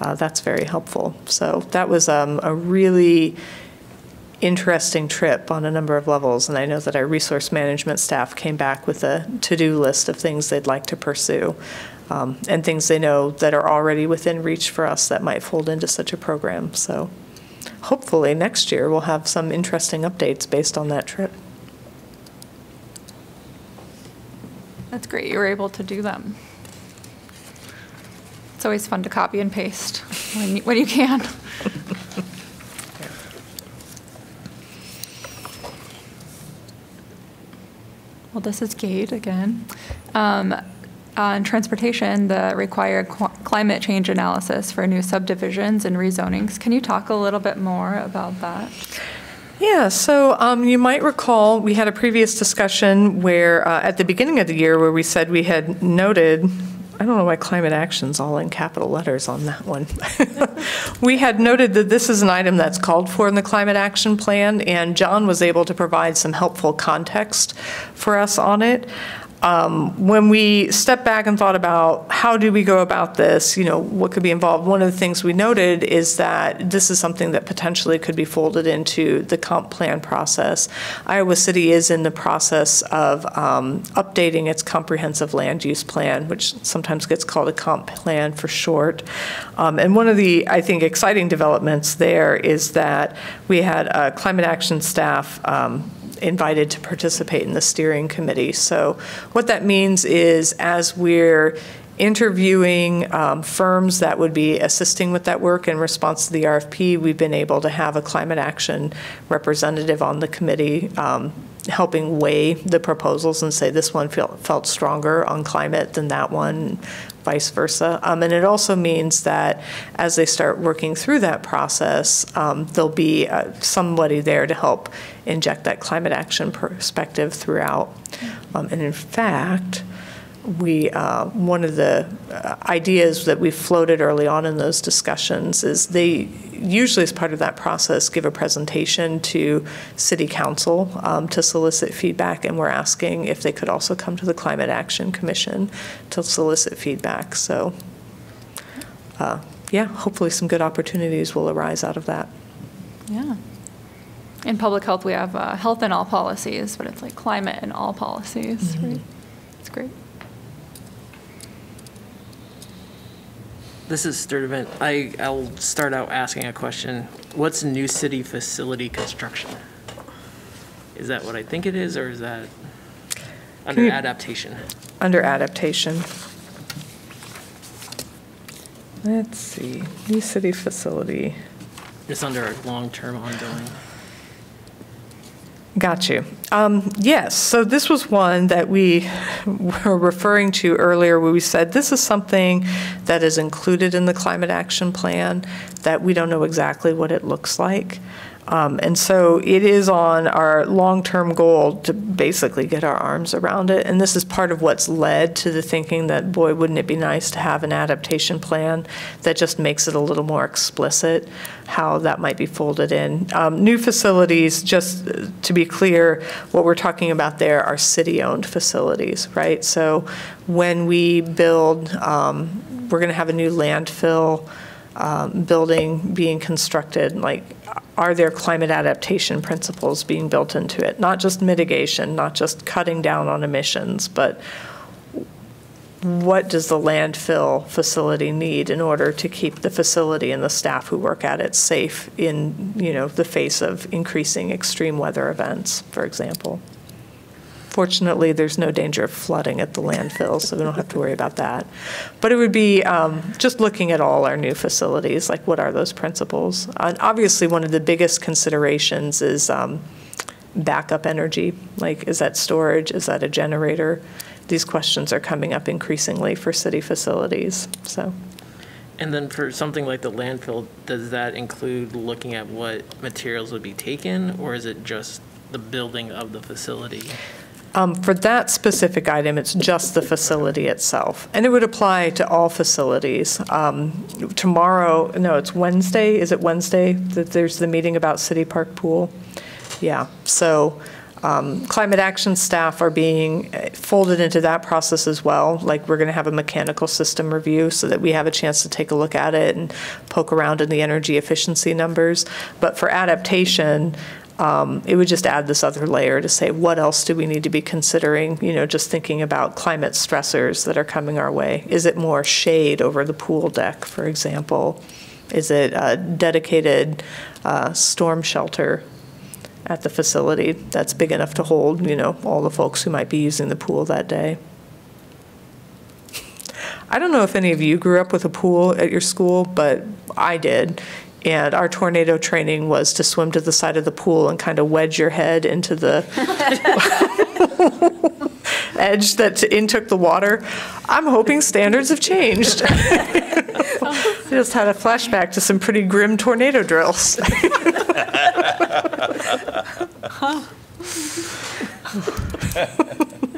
uh, that's very helpful. So that was um, a really interesting trip on a number of levels, and I know that our resource management staff came back with a to-do list of things they'd like to pursue, um, and things they know that are already within reach for us that might fold into such a program. So hopefully next year we'll have some interesting updates based on that trip. That's great you were able to do them. It's always fun to copy and paste when you, when you can. Well, this is Gade again. Um, on transportation, the required qu- climate change analysis for new subdivisions and rezonings. Can you talk a little bit more about that? Yeah, so um, you might recall we had a previous discussion where, uh, at the beginning of the year, where we said we had noted, I don't know why climate action's all in capital letters on that one. we had noted that this is an item that's called for in the climate action plan, and John was able to provide some helpful context for us on it. Um, when we stepped back and thought about how do we go about this, you know, what could be involved, one of the things we noted is that this is something that potentially could be folded into the comp plan process. Iowa City is in the process of um, updating its comprehensive land use plan, which sometimes gets called a comp plan for short. Um, and one of the, I think, exciting developments there is that we had a climate action staff um, invited to participate in the steering committee. So what that means is as we're interviewing um, firms that would be assisting with that work in response to the RFP, we've been able to have a climate action representative on the committee um, helping weigh the proposals and say this one felt, felt stronger on climate than that one, vice versa. Um, and it also means that as they start working through that process, um, there'll be uh, somebody there to help inject that climate action perspective throughout. Um, and in fact, we uh, one of the uh, ideas that we floated early on in those discussions is they usually as part of that process give a presentation to city council um, to solicit feedback and we're asking if they could also come to the climate action commission to solicit feedback. So uh, yeah hopefully some good opportunities will arise out of that. Yeah. In public health we have uh, health in all policies but it's like climate in all policies mm -hmm. right? It's great This is Sturtevant. I, I'll start out asking a question. What's new city facility construction? Is that what I think it is, or is that under you- adaptation? under adaptation. Let's see, new city facility. It's under a long-term ongoing. Got you. Um, yes, so this was one that we were referring to earlier where we said this is something that is included in the climate action plan that we don't know exactly what it looks like. Um, and so it is on our long-term goal to basically get our arms around it. And this is part of what's led to the thinking that, boy, wouldn't it be nice to have an adaptation plan that just makes it a little more explicit how that might be folded in. Um, new facilities, just to be clear, what we're talking about there are city-owned facilities, right? So when we build, um, we're going to have a new landfill um, building being constructed, like are there climate adaptation principles being built into it? Not just mitigation, not just cutting down on emissions, but what does the landfill facility need in order to keep the facility and the staff who work at it safe in, you know, the face of increasing extreme weather events, for example? Fortunately, there's no danger of flooding at the landfill, so we don't have to worry about that. But it would be um, just looking at all our new facilities, like what are those principles? And obviously, one of the biggest considerations is um, backup energy. Like, is that storage? Is that a generator? These questions are coming up increasingly for city facilities. So. And then for something like the landfill, does that include looking at what materials would be taken, or is it just the building of the facility? Um, For that specific item, it's just the facility itself. And it would apply to all facilities. Um, Tomorrow, no, it's Wednesday, is it Wednesday that there's the meeting about City Park Pool? Yeah, so um, climate action staff are being uh, folded into that process as well. Like, we're going to have a mechanical system review so that we have a chance to take a look at it and poke around in the energy efficiency numbers. But for adaptation, um, it would just add this other layer to say what else do we need to be considering? You know just thinking about climate stressors that are coming our way. Is it more shade over the pool deck for example? Is it a dedicated uh, storm shelter at the facility that's big enough to hold you know all the folks who might be using the pool that day? I don't know if any of you grew up with a pool at your school, but I did. And our tornado training was to swim to the side of the pool and kind of wedge your head into the edge that intook the water. I'm hoping standards have changed. I just had a flashback to some pretty grim tornado drills. Well,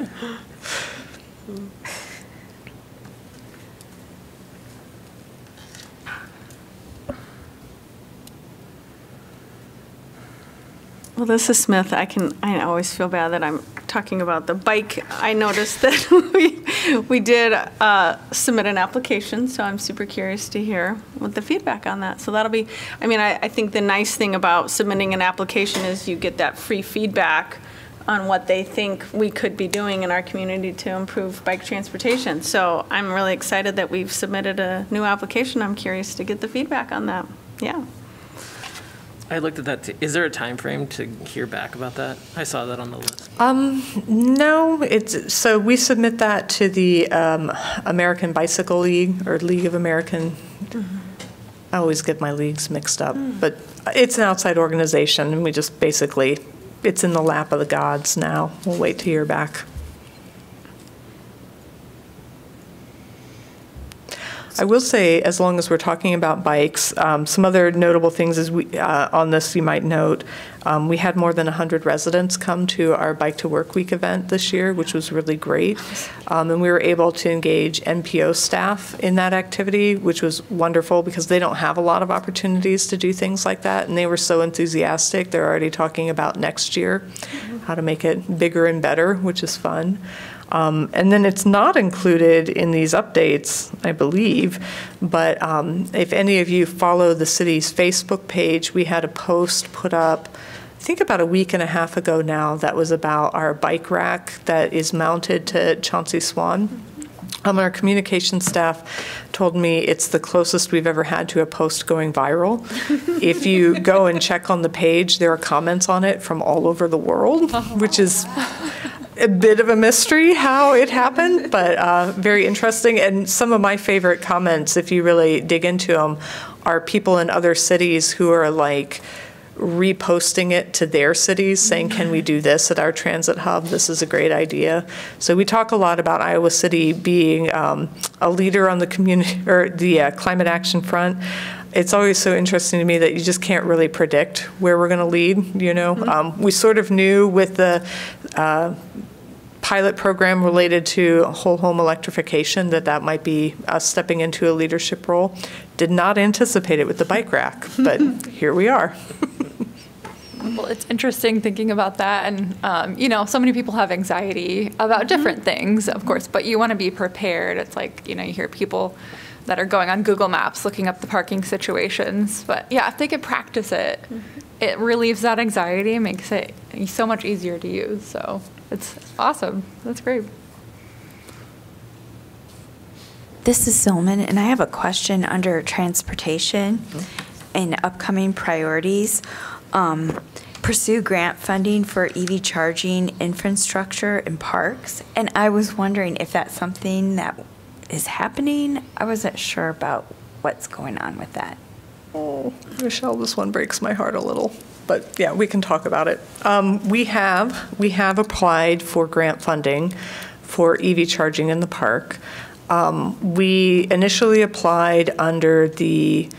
this is Smith. I can, I always feel bad that I'm talking about the bike. I noticed that we, we did uh, submit an application, so I'm super curious to hear what the feedback on that. So that'll be, I mean, I, I think the nice thing about submitting an application is you get that free feedback on what they think we could be doing in our community to improve bike transportation. So I'm really excited that we've submitted a new application. I'm curious to get the feedback on that. Yeah. I looked at that. T- Is there a time frame to hear back about that? I saw that on the list. Um, no, it's, so we submit that to the um, American Bicycle League, or League of American, I always get my leagues mixed up, but it's an outside organization, and we just basically, it's in the lap of the gods now. We'll wait to hear back. I will say, as long as we're talking about bikes, um, some other notable things is we, uh, on this you might note, um, we had more than 100 residents come to our Bike to Work Week event this year, which was really great. Um, and we were able to engage NPO staff in that activity, which was wonderful because they don't have a lot of opportunities to do things like that. And they were so enthusiastic. They're already talking about next year, how to make it bigger and better, which is fun. Um, and then it's not included in these updates, I believe, but um, if any of you follow the city's Facebook page, we had a post put up, I think about a week and a half ago now, that was about our bike rack that is mounted to Chauncey Swan. Um, our communication staff told me it's the closest we've ever had to a post going viral. if you go and check on the page, there are comments on it from all over the world, which is a bit of a mystery how it happened, but uh, very interesting. And some of my favorite comments, if you really dig into them, are people in other cities who are like reposting it to their cities, saying, "Can we do this at our transit hub? This is a great idea." So we talk a lot about Iowa City being um, a leader on the community or the uh, climate action front it's always so interesting to me that you just can't really predict where we're going to lead. You know, um, we sort of knew with the uh, pilot program related to whole home electrification that that might be us stepping into a leadership role. Did not anticipate it with the bike rack, but here we are. Well, it's interesting thinking about that. And, um, you know, so many people have anxiety about different things, of course, but you want to be prepared. It's like, you know, you hear people that are going on Google Maps looking up the parking situations. But yeah, if they could practice it, mm-hmm. it relieves that anxiety and makes it so much easier to use. So it's awesome. That's great. This is Zilman, and I have a question under transportation mm-hmm. and upcoming priorities. Um, pursue grant funding for EV charging infrastructure in parks. And I was wondering if that's something that is happening. I wasn't sure about what's going on with that. Oh, Michelle, this one breaks my heart a little, but yeah, we can talk about it. Um, we have we have applied for grant funding for EV charging in the park. Um, we initially applied under the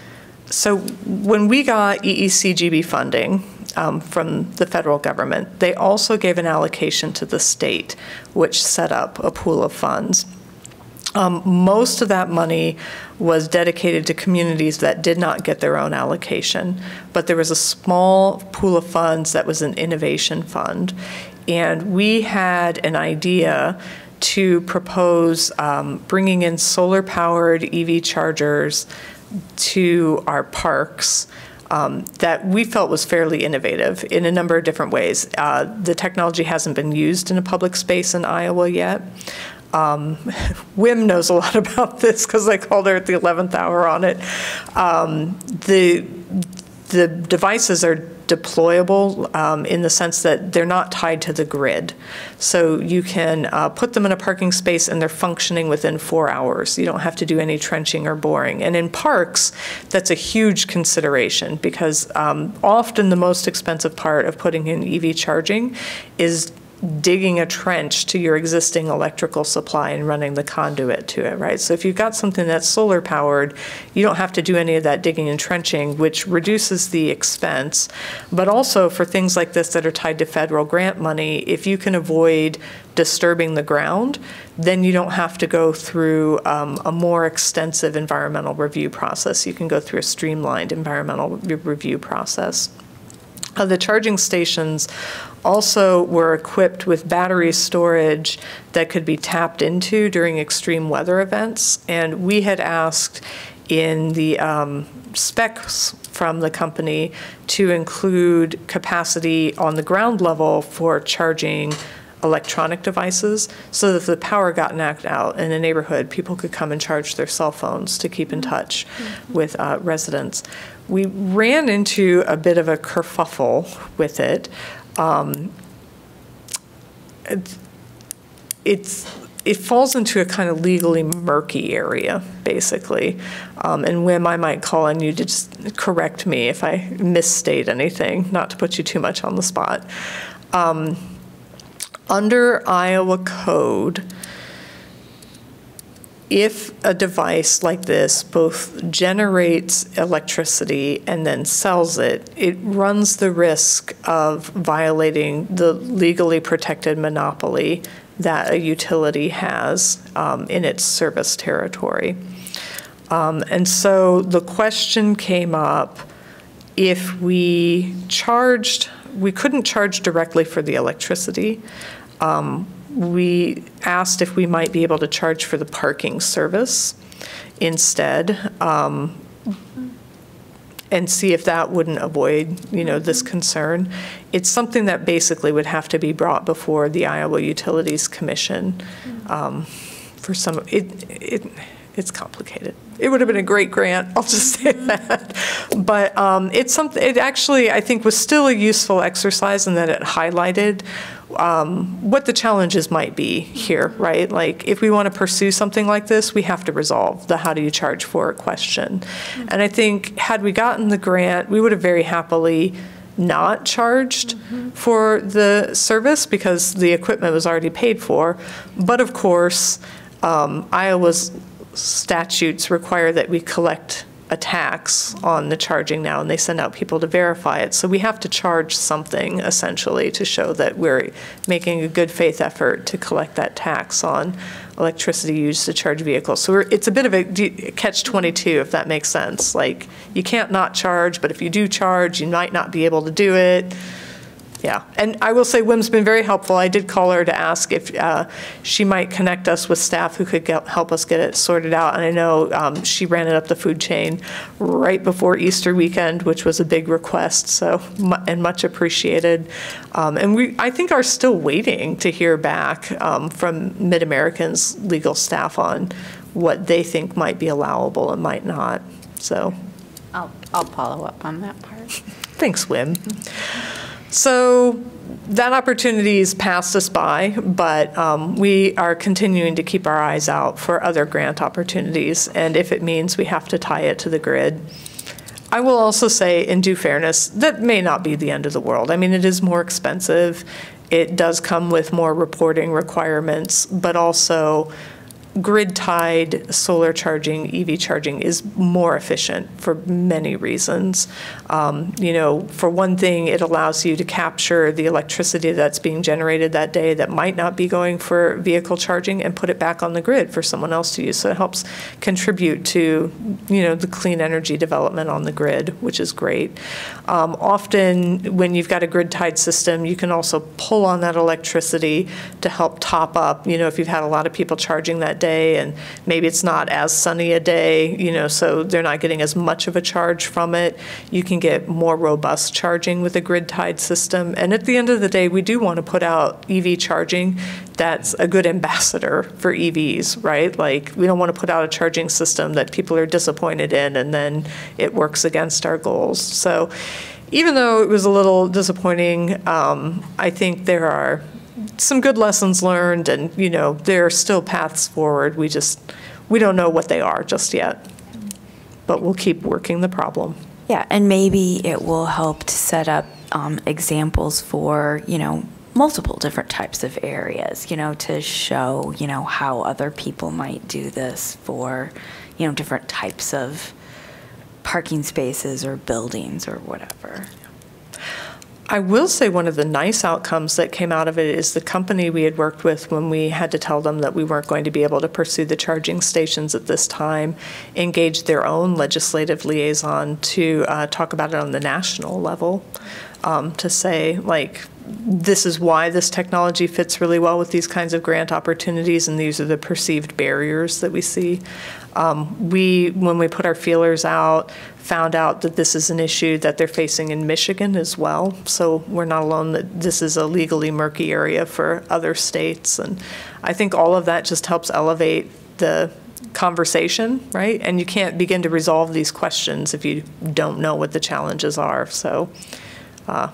so when we got EECGB funding um, from the federal government, they also gave an allocation to the state, which set up a pool of funds. Um, most of that money was dedicated to communities that did not get their own allocation, but there was a small pool of funds that was an innovation fund. And we had an idea to propose um, bringing in solar powered EV chargers to our parks. Um, that we felt was fairly innovative in a number of different ways. Uh, the technology hasn't been used in a public space in Iowa yet. Um, Wim knows a lot about this because I called her at the 11th hour on it. Um, the the devices are deployable um, in the sense that they're not tied to the grid. So you can uh, put them in a parking space and they're functioning within four hours. You don't have to do any trenching or boring. And in parks, that's a huge consideration because um, often the most expensive part of putting in EV charging is digging a trench to your existing electrical supply and running the conduit to it, right? So if you've got something that's solar powered, you don't have to do any of that digging and trenching, which reduces the expense. But also for things like this that are tied to federal grant money, if you can avoid disturbing the ground, then you don't have to go through um, a more extensive environmental review process. You can go through a streamlined environmental re- review process. Uh, the charging stations also were equipped with battery storage that could be tapped into during extreme weather events. And we had asked in the um, specs from the company to include capacity on the ground level for charging electronic devices so that if the power got knocked out in a neighborhood, people could come and charge their cell phones to keep in touch with uh, residents. We ran into a bit of a kerfuffle with it. Um, it- It's, it falls into a kind of legally murky area, basically. Um, And Wim, I might call on you to just correct me if I misstate anything, not to put you too much on the spot. Um, Under Iowa code, if a device like this both generates electricity and then sells it, it runs the risk of violating the legally protected monopoly that a utility has um, in its service territory. Um, And so the question came up, if we charged, we couldn't charge directly for the electricity. Um, We asked if we might be able to charge for the parking service instead, um, and see if that wouldn't avoid, you know, this concern. It's something that basically would have to be brought before the Iowa Utilities Commission um, for some, it, it, it's complicated. It would have been a great grant, I'll just say that. But um, it's something, it actually, I think, was still a useful exercise in that it highlighted um, what the challenges might be here, right? Like, if we want to pursue something like this, we have to resolve the how do you charge for it question. And I think, had we gotten the grant, we would have very happily not charged for the service because the equipment was already paid for. But of course, um, Iowa's statutes require that we collect a tax on the charging now, and they send out people to verify it. So we have to charge something essentially to show that we're making a good faith effort to collect that tax on electricity used to charge vehicles. So it's a bit of a catch-22, if that makes sense. Like, you can't not charge, but if you do charge, you might not be able to do it. Yeah, and I will say Wim's been very helpful. I did call her to ask if uh, she might connect us with staff who could get, help us get it sorted out. And I know um, she ran it up the food chain right before Easter weekend, which was a big request, so, and much appreciated. Um, And we, I think, are still waiting to hear back um, from MidAmerican's legal staff on what they think might be allowable and might not, so. I'll, I'll follow up on that part. Thanks, Wim. So that opportunity has passed us by, but um, we are continuing to keep our eyes out for other grant opportunities, and if it means we have to tie it to the grid. I will also say, in due fairness, that may not be the end of the world. I mean, it is more expensive. It does come with more reporting requirements, but also grid-tied solar charging, EV charging is more efficient for many reasons. Um, You know, for one thing, it allows you to capture the electricity that's being generated that day that might not be going for vehicle charging and put it back on the grid for someone else to use. So it helps contribute to, you know, the clean energy development on the grid, which is great. Um, Often, when you've got a grid-tied system, you can also pull on that electricity to help top up, you know, if you've had a lot of people charging that day, and maybe it's not as sunny a day, you know, so they're not getting as much of a charge from it. You can get more robust charging with a grid-tied system. And at the end of the day, we do want to put out EV charging that's a good ambassador for EVs, right? Like, we don't want to put out a charging system that people are disappointed in, and then it works against our goals. So even though it was a little disappointing, um, I think there are some good lessons learned, and, you know, there are still paths forward. We just, we don't know what they are just yet. But we'll keep working the problem. Yeah, and maybe it will help to set up um, examples for, you know, multiple different types of areas, you know, to show, you know, how other people might do this for, you know, different types of parking spaces or buildings or whatever. I will say one of the nice outcomes that came out of it is the company we had worked with when we had to tell them that we weren't going to be able to pursue the charging stations at this time engaged their own legislative liaison to uh, talk about it on the national level um, to say, like, this is why this technology fits really well with these kinds of grant opportunities, and these are the perceived barriers that we see. Um, we, when we put our feelers out, found out that this is an issue that they're facing in Michigan as well. So we're not alone that this is a legally murky area for other states. And I think all of that just helps elevate the conversation, right? And you can't begin to resolve these questions if you don't know what the challenges are. So uh,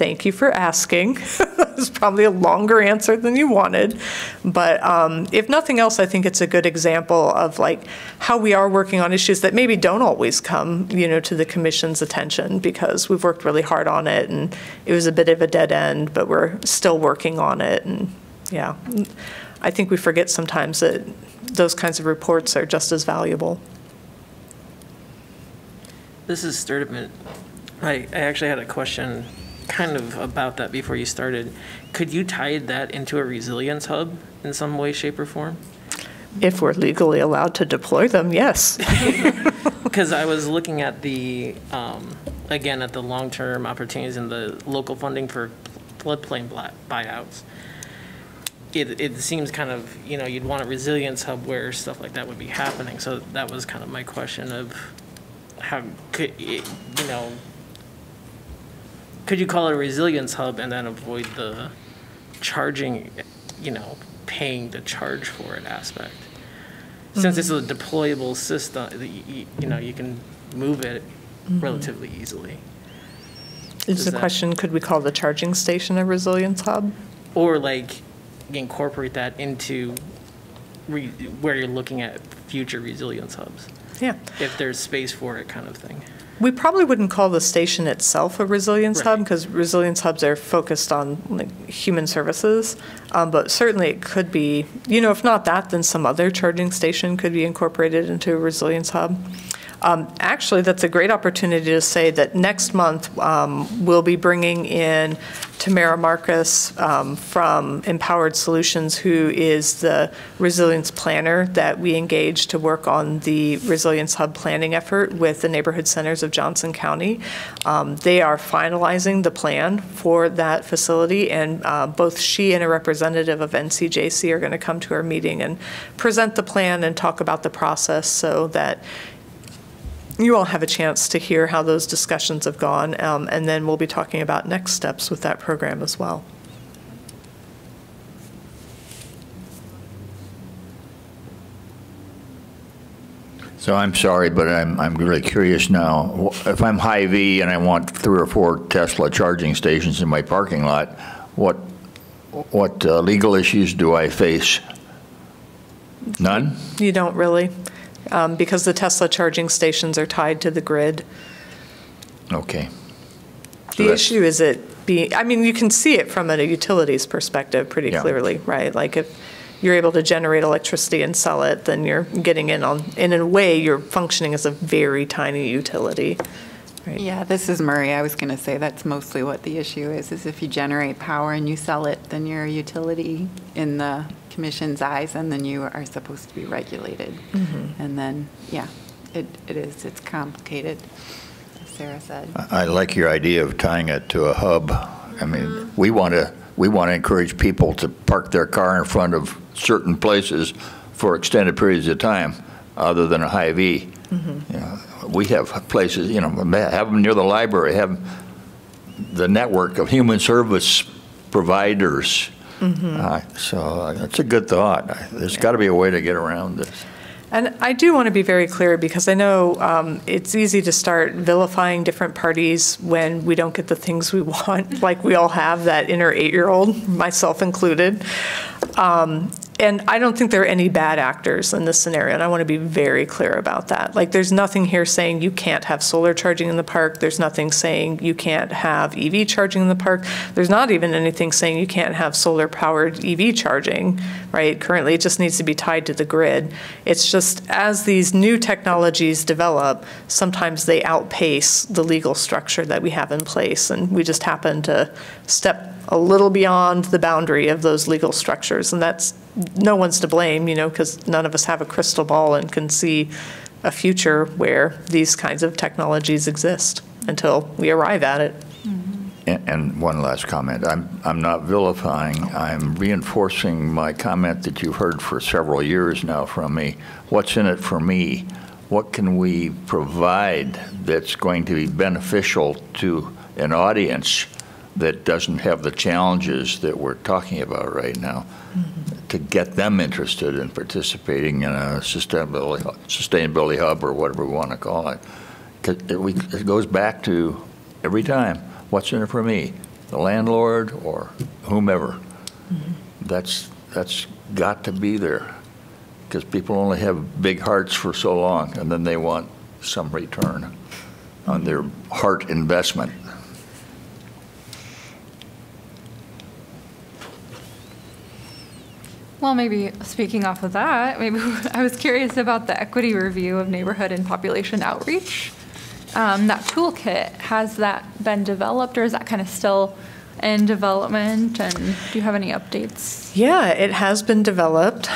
thank you for asking. it's probably a longer answer than you wanted. But um, if nothing else, I think it's a good example of like how we are working on issues that maybe don't always come, you know, to the commission's attention because we've worked really hard on it and it was a bit of a dead end, but we're still working on it. And yeah, I think we forget sometimes that those kinds of reports are just as valuable. This is Sturdivant. I, I actually had a question kind of about that before you started. Could you tie that into a resilience hub in some way, shape, or form? If we're legally allowed to deploy them, yes. Because I was looking at the, um, again, at the long-term opportunities and the local funding for floodplain buyouts. It, it seems kind of, you know, you'd want a resilience hub where stuff like that would be happening. So that was kind of my question of how could, you know, could you call it a resilience hub and then avoid the charging, you know, paying the charge for it aspect? Mm-hmm. Since it's a deployable system, you, you know, you can move it mm-hmm. relatively easily. Is the that- question, could we call the charging station a resilience hub? Or like incorporate that into re, where you're looking at future resilience hubs, Yeah. if there's space for it kind of thing. We probably wouldn't call the station itself a resilience hub because resilience hubs are focused on like human services. Um, but certainly it could be, you know, if not that, then some other charging station could be incorporated into a resilience hub. Um, actually, that's a great opportunity to say that next month um, we'll be bringing in Tamara Marcus um, from Empowered Solutions, who is the resilience planner that we engaged to work on the Resilience Hub planning effort with the neighborhood centers of Johnson County. Um, They are finalizing the plan for that facility, and uh, both she and a representative of NCJC are going to come to our meeting and present the plan and talk about the process so that you all have a chance to hear how those discussions have gone, um, and then we'll be talking about next steps with that program as well. So I'm sorry, but I'm, I'm really curious now. If I'm Hy-Vee and I want three or four Tesla charging stations in my parking lot, what, what uh, legal issues do I face? None? You don't really, um, because the Tesla charging stations are tied to the grid. Okay. So The issue is it being, I mean, you can see it from a utilities perspective pretty Yeah. clearly, right? Like if you're able to generate electricity and sell it, then you're getting in on, in a way, you're functioning as a very tiny utility. right? Yeah, this is Murray. I was going to say that's mostly what the issue is, is if you generate power and you sell it, then you're a utility in the commission's eyes, and then you are supposed to be regulated. Mm-hmm. And then, yeah, it, it is, it's complicated, as Sarah said. I I like your idea of tying it to a hub. I mean, mm-hmm. we want to, we want to encourage people to park their car in front of certain places for extended periods of time, other than a Hy-Vee. You know, We have places, you know, have them near the library, have the network of human service providers. Uh, So that's a good thought. There's got to be a way to get around this. And I do want to be very clear because I know um, it's easy to start vilifying different parties when we don't get the things we want, like we all have that inner eight-year-old, myself included. Um, And I don't think there are any bad actors in this scenario, and I want to be very clear about that. Like, there's nothing here saying you can't have solar charging in the park. There's nothing saying you can't have EV charging in the park. There's not even anything saying you can't have solar-powered EV charging, right? Currently, it just needs to be tied to the grid. It's just, as these new technologies develop, sometimes they outpace the legal structure that we have in place, and we just happen to step a little beyond the boundary of those legal structures, and that's, no one's to blame, you know, because none of us have a crystal ball and can see a future where these kinds of technologies exist until we arrive at it. And- And one last comment. I'm, I'm not vilifying, I'm reinforcing my comment that you've heard for several years now from me. What's in it for me? What can we provide that's going to be beneficial to an audience that doesn't have the challenges that we're talking about right now? To get them interested in participating in a sustainability, sustainability hub or whatever we want to call it. It we- it goes back to, every time, what's in it for me? The landlord or whomever? Mm-hmm. That's, that's got to be there, because people only have big hearts for so long, and then they want some return on their mm-hmm. heart investment. Well, maybe speaking off of that, maybe I was curious about the equity review of neighborhood and population outreach. Um, that toolkit, has that been developed or is that kind of still in development? And do you have any updates? Yeah, it has been developed.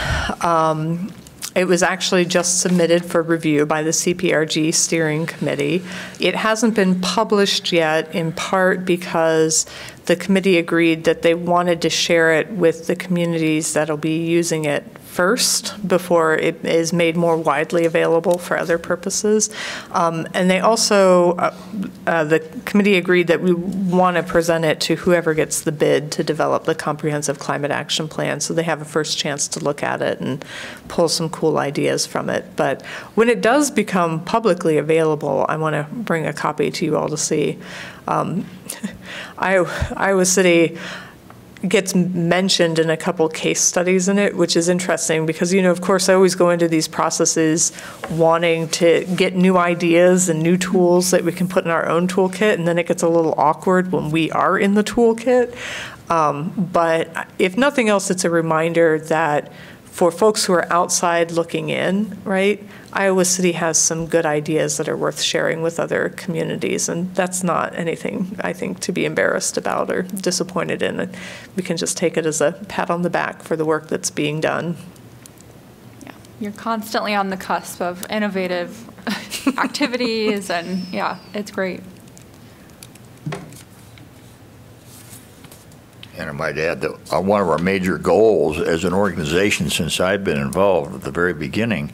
Um, It was actually just submitted for review by the CPRG Steering Committee. It hasn't been published yet, in part because the committee agreed that they wanted to share it with the communities that'll be using it first before it is made more widely available for other purposes. Um, And they also, uh, uh, the committee agreed that we want to present it to whoever gets the bid to develop the comprehensive climate action plan, so they have a first chance to look at it and pull some cool ideas from it. But when it does become publicly available, I want to bring a copy to you all to see. Um, Iowa City gets mentioned in a couple case studies in it, which is interesting because, you know, of course, I always go into these processes wanting to get new ideas and new tools that we can put in our own toolkit, and then it gets a little awkward when we are in the toolkit. Um, But if nothing else, it's a reminder that for folks who are outside looking in, right, Iowa City has some good ideas that are worth sharing with other communities, and that's not anything, I think, to be embarrassed about or disappointed in. We can just take it as a pat on the back for the work that's being done. Yeah, You're constantly on the cusp of innovative activities and yeah, it's great. And I might add that uh, one of our major goals as an organization since I've been involved at the very beginning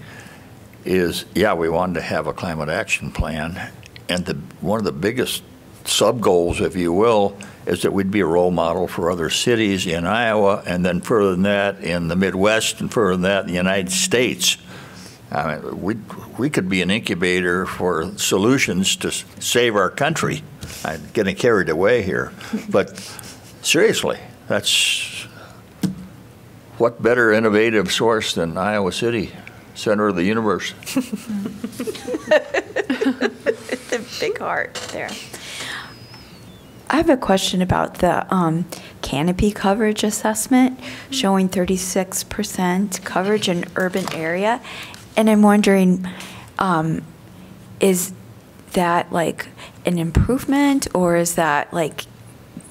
is, yeah, we wanted to have a climate action plan. And the, one of the biggest sub-goals, if you will, is that we'd be a role model for other cities in Iowa, and then further than that, in the Midwest, and further than that, in the United States. I mean, we, we could be an incubator for solutions to save our country. I'm getting carried away here. But seriously, that's, what better innovative source than Iowa City, center of the universe? The big heart there. I have a question about the um, canopy coverage assessment showing 36% coverage in urban area. And I'm wondering, um, is that like an improvement or is that like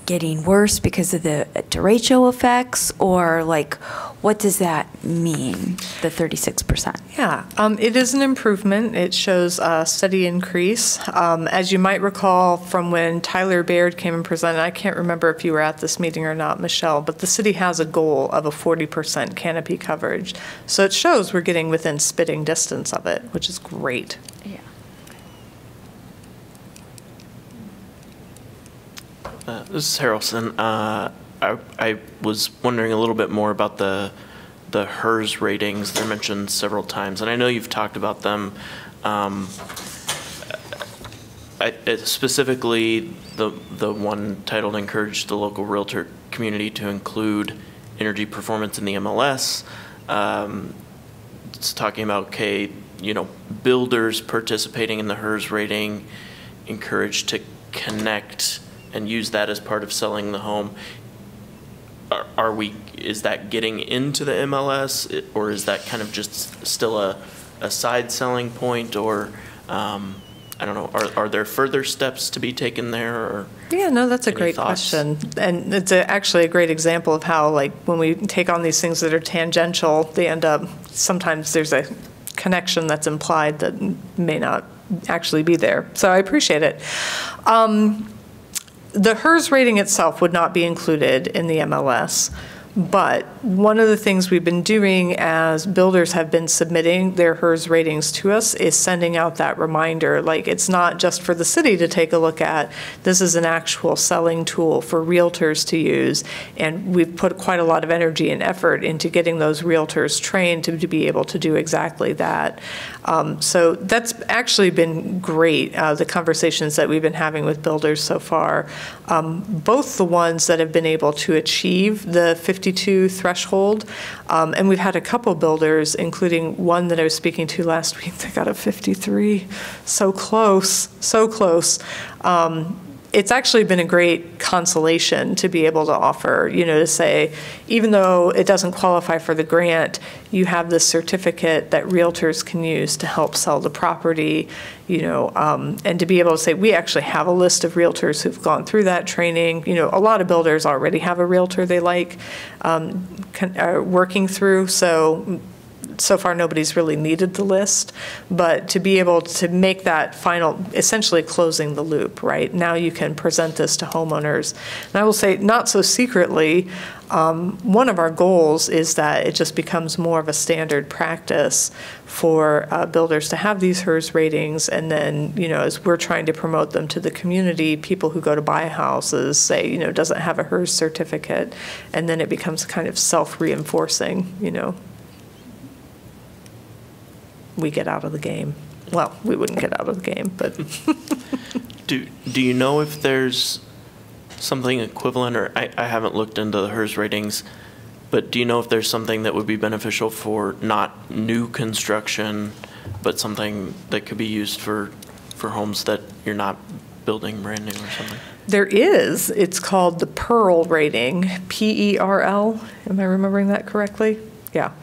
getting worse because of the derecho effects? Or like, what does that mean, the 36%? Yeah, um, it is an improvement. It shows a steady increase. Um, As you might recall from when Tyler Baird came and presented, I can't remember if you were at this meeting or not, Michelle, but the city has a goal of a 40% canopy coverage. So it shows we're getting within spitting distance of it, which is great. Yeah. Uh, This is Harrelson. Uh, I I was wondering a little bit more about the the HERS ratings. They're mentioned several times, and I know you've talked about them. Um, I- Specifically, the the one titled "Encourage the local realtor community to include energy performance in the MLS." Um, It's talking about, okay, you know, builders participating in the HERS rating, encouraged to connect and use that as part of selling the home. Are, are we, is that getting into the MLS, or is that kind of just still a, a side selling point, or, um, I don't know, are, are there further steps to be taken there, or? Yeah, no, that's a great thoughts? question. And it's a- actually a great example of how, like, when we take on these things that are tangential, they end up, sometimes there's a connection that's implied that may not actually be there. So I appreciate it. Um, The HERS rating itself would not be included in the MLS, but one of the things we've been doing as builders have been submitting their HERS ratings to us is sending out that reminder, like, it's not just for the city to take a look at, this is an actual selling tool for realtors to use, and we've put quite a lot of energy and effort into getting those realtors trained to to be able to do exactly that. Um, So that's actually been great, uh, the conversations that we've been having with builders so far. Um, Both the ones that have been able to achieve the 52 threshold, um, and we've had a couple builders, including one that I was speaking to last week, that got a 53. So close, so close. Um, it's actually been a great consolation to be able to offer, you know, to say, even though it doesn't qualify for the grant, you have this certificate that realtors can use to help sell the property, you know, um, and to be able to say, we actually have a list of realtors who've gone through that training. You know, a lot of builders already have a realtor they like um, con- uh, working through, so so far, nobody's really needed the list, but to be able to make that final, essentially closing the loop, right? Now you can present this to homeowners. And I will say, not so secretly, um, one of our goals is that it just becomes more of a standard practice for uh, builders to have these HERS ratings, and then, you know, as we're trying to promote them to the community, people who go to buy houses say, you know, doesn't have a HERS certificate, and then it becomes kind of self-reinforcing, you know, we get out of the game. Well, we wouldn't get out of the game, but Do, do you know if there's something equivalent, or I, I haven't looked into the HERS ratings, but do you know if there's something that would be beneficial for not new construction, but something that could be used for, for homes that you're not building brand new or something? there is. It's called the Pearl rating, P E R L. Am I remembering that correctly? Yeah.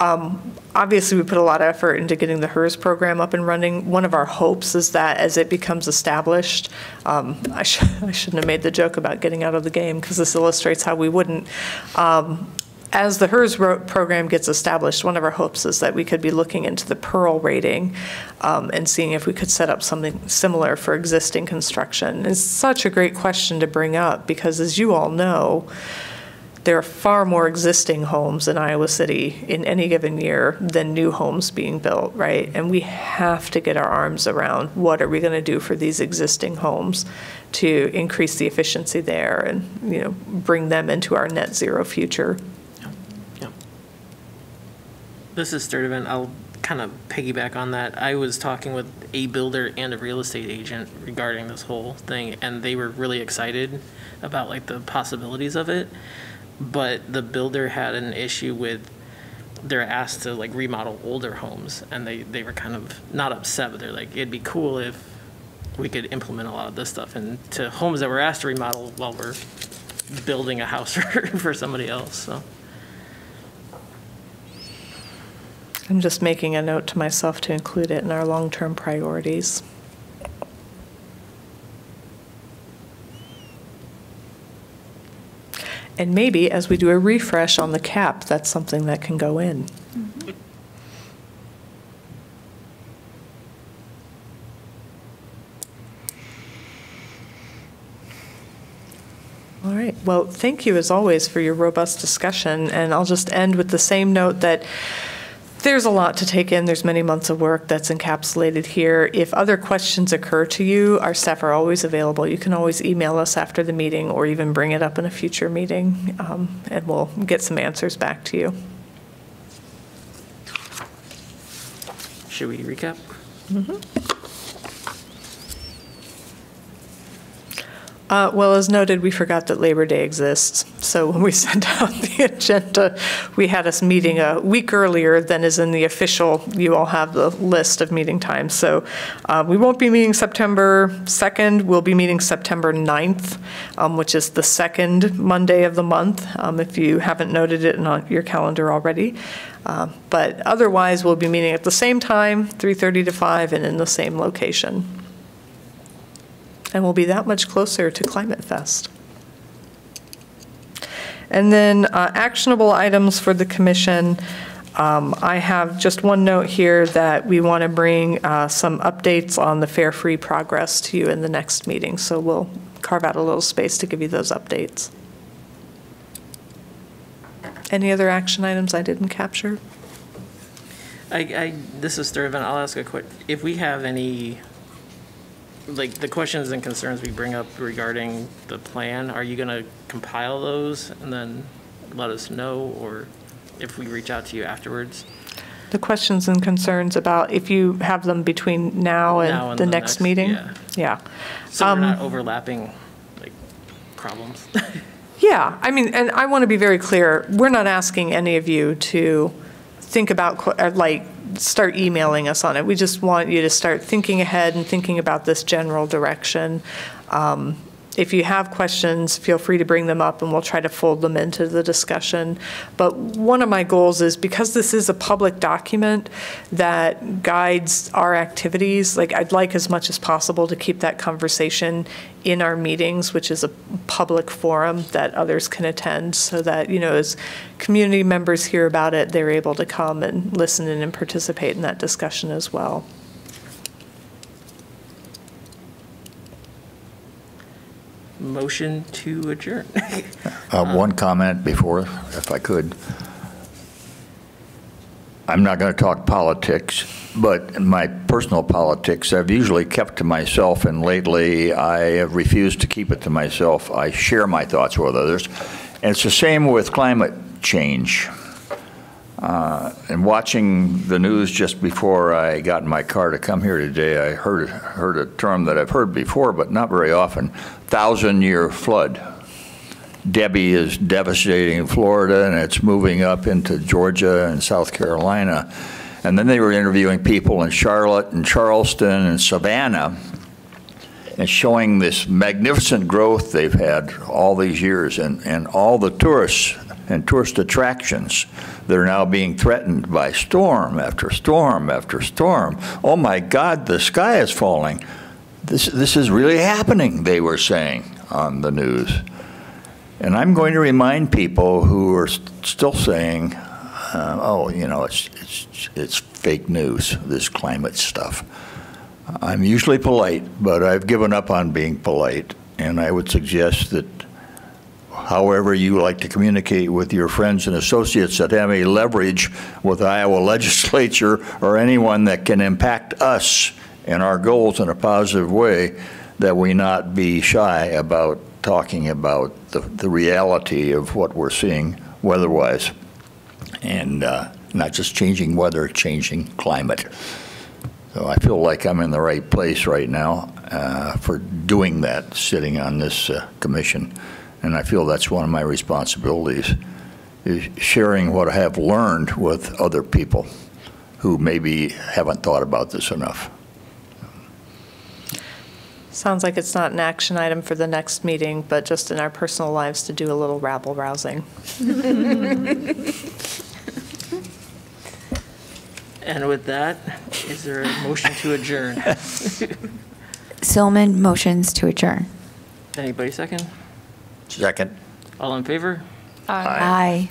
Um, Obviously, we put a lot of effort into getting the HERS program up and running. One of our hopes is that as it becomes established, um, I sh- I shouldn't have made the joke about getting out of the game because this illustrates how we wouldn't. Um, As the HERS ro- program gets established, one of our hopes is that we could be looking into the Pearl rating um, and seeing if we could set up something similar for existing construction. It's such a great question to bring up because, as you all know, there are far more existing homes in Iowa City in any given year than new homes being built, right? And we have to get our arms around what are we going to do for these existing homes to increase the efficiency there and, you know, bring them into our net zero future. Yeah. This is Sturdivant. I'll kind of piggyback on that. I was talking with a builder and a real estate agent regarding this whole thing, and they were really excited about like the possibilities of it. But the builder had an issue with they're asked to like remodel older homes, and they they were kind of not upset, but they're like it'd be cool if we could implement a lot of this stuff into homes that we're asked to remodel while we're building a house for, for somebody else. So. I'm just making a note to myself to include it in our long-term priorities. And maybe as we do a refresh on the cap, that's something that can go in. All right. Well, thank you as always for your robust discussion. And I'll just end with the same note that there's a lot to take in. There's many months of work that's encapsulated here. If other questions occur to you, our staff are always available. You can always email us after the meeting or even bring it up in a future meeting, um, and we'll get some answers back to you. Should we recap? Uh, Well, as noted, we forgot that Labor Day exists. So when we sent out the agenda, we had us meeting a week earlier than is in the official, you all have the list of meeting times. So uh, we won't be meeting September 2nd, we'll be meeting September 9th, um, which is the second Monday of the month, um, if you haven't noted it in your calendar already. Uh, But otherwise, we'll be meeting at the same time, 3:30 to 5, and in the same location and we'll be that much closer to Climate Fest. And then uh, actionable items for the commission. Um, I have just one note here that we want to bring uh, some updates on the Fare Free progress to you in the next meeting. So we'll carve out a little space to give you those updates. Any other action items I didn't capture? I, I, this is Sturban, I'll ask a quick, if we have any, like, the questions and concerns we bring up regarding the plan, are you gonna compile those and then let us know, or if we reach out to you afterwards? The questions and concerns about if you have them between now Now and the next meeting? yeah. Yeah. So we're Um, not overlapping, like, problems. Yeah, I mean, and I want to be very clear, we're not asking any of you to think about, uh, like, start emailing us on it. We just want you to start thinking ahead and thinking about this general direction. Um, If you have questions, feel free to bring them up, and we'll try to fold them into the discussion. But one of my goals is, because this is a public document that guides our activities, like, I'd like as much as possible to keep that conversation in our meetings, which is a public forum that others can attend, so that, you know, as community members hear about it, they're able to come and listen in and participate in that discussion as well. Motion to adjourn. Uh, One comment before, if I could. I'm not going to talk politics, but my personal politics, I've usually kept to myself, and lately I have refused to keep it to myself. I share my thoughts with others. And it's the same with climate change. Uh, And watching the news just before I got in my car to come here today, I heard, heard a term that I've heard before, but not very often, thousand-year flood. Debbie is devastating Florida, and it's moving up into Georgia and South Carolina. And then they were interviewing people in Charlotte and Charleston and Savannah, and showing this magnificent growth they've had all these years, and, and all the tourists and tourist attractions that are now being threatened by storm after storm after storm. Oh my God, the sky is falling. This, this is really happening, they were saying on the news. And I'm going to remind people who are st- still saying, uh, oh, you know, it's, it's, it's fake news, this climate stuff. I'm usually polite, but I've given up on being polite. And I would suggest that however you like to communicate with your friends and associates that have any leverage with the Iowa legislature or anyone that can impact us and our goals in a positive way, that we not be shy about talking about the, the reality of what we're seeing weather-wise. And uh, not just changing weather, changing climate. So I feel like I'm in the right place right now uh, for doing that, sitting on this uh, commission. And I feel that's one of my responsibilities, is sharing what I have learned with other people who maybe haven't thought about this enough. Sounds like it's not an action item for the next meeting, but just in our personal lives to do a little rabble rousing. And with that, is there a motion to adjourn? Silman motions to adjourn. Anybody second? Second. All in favor? Aye.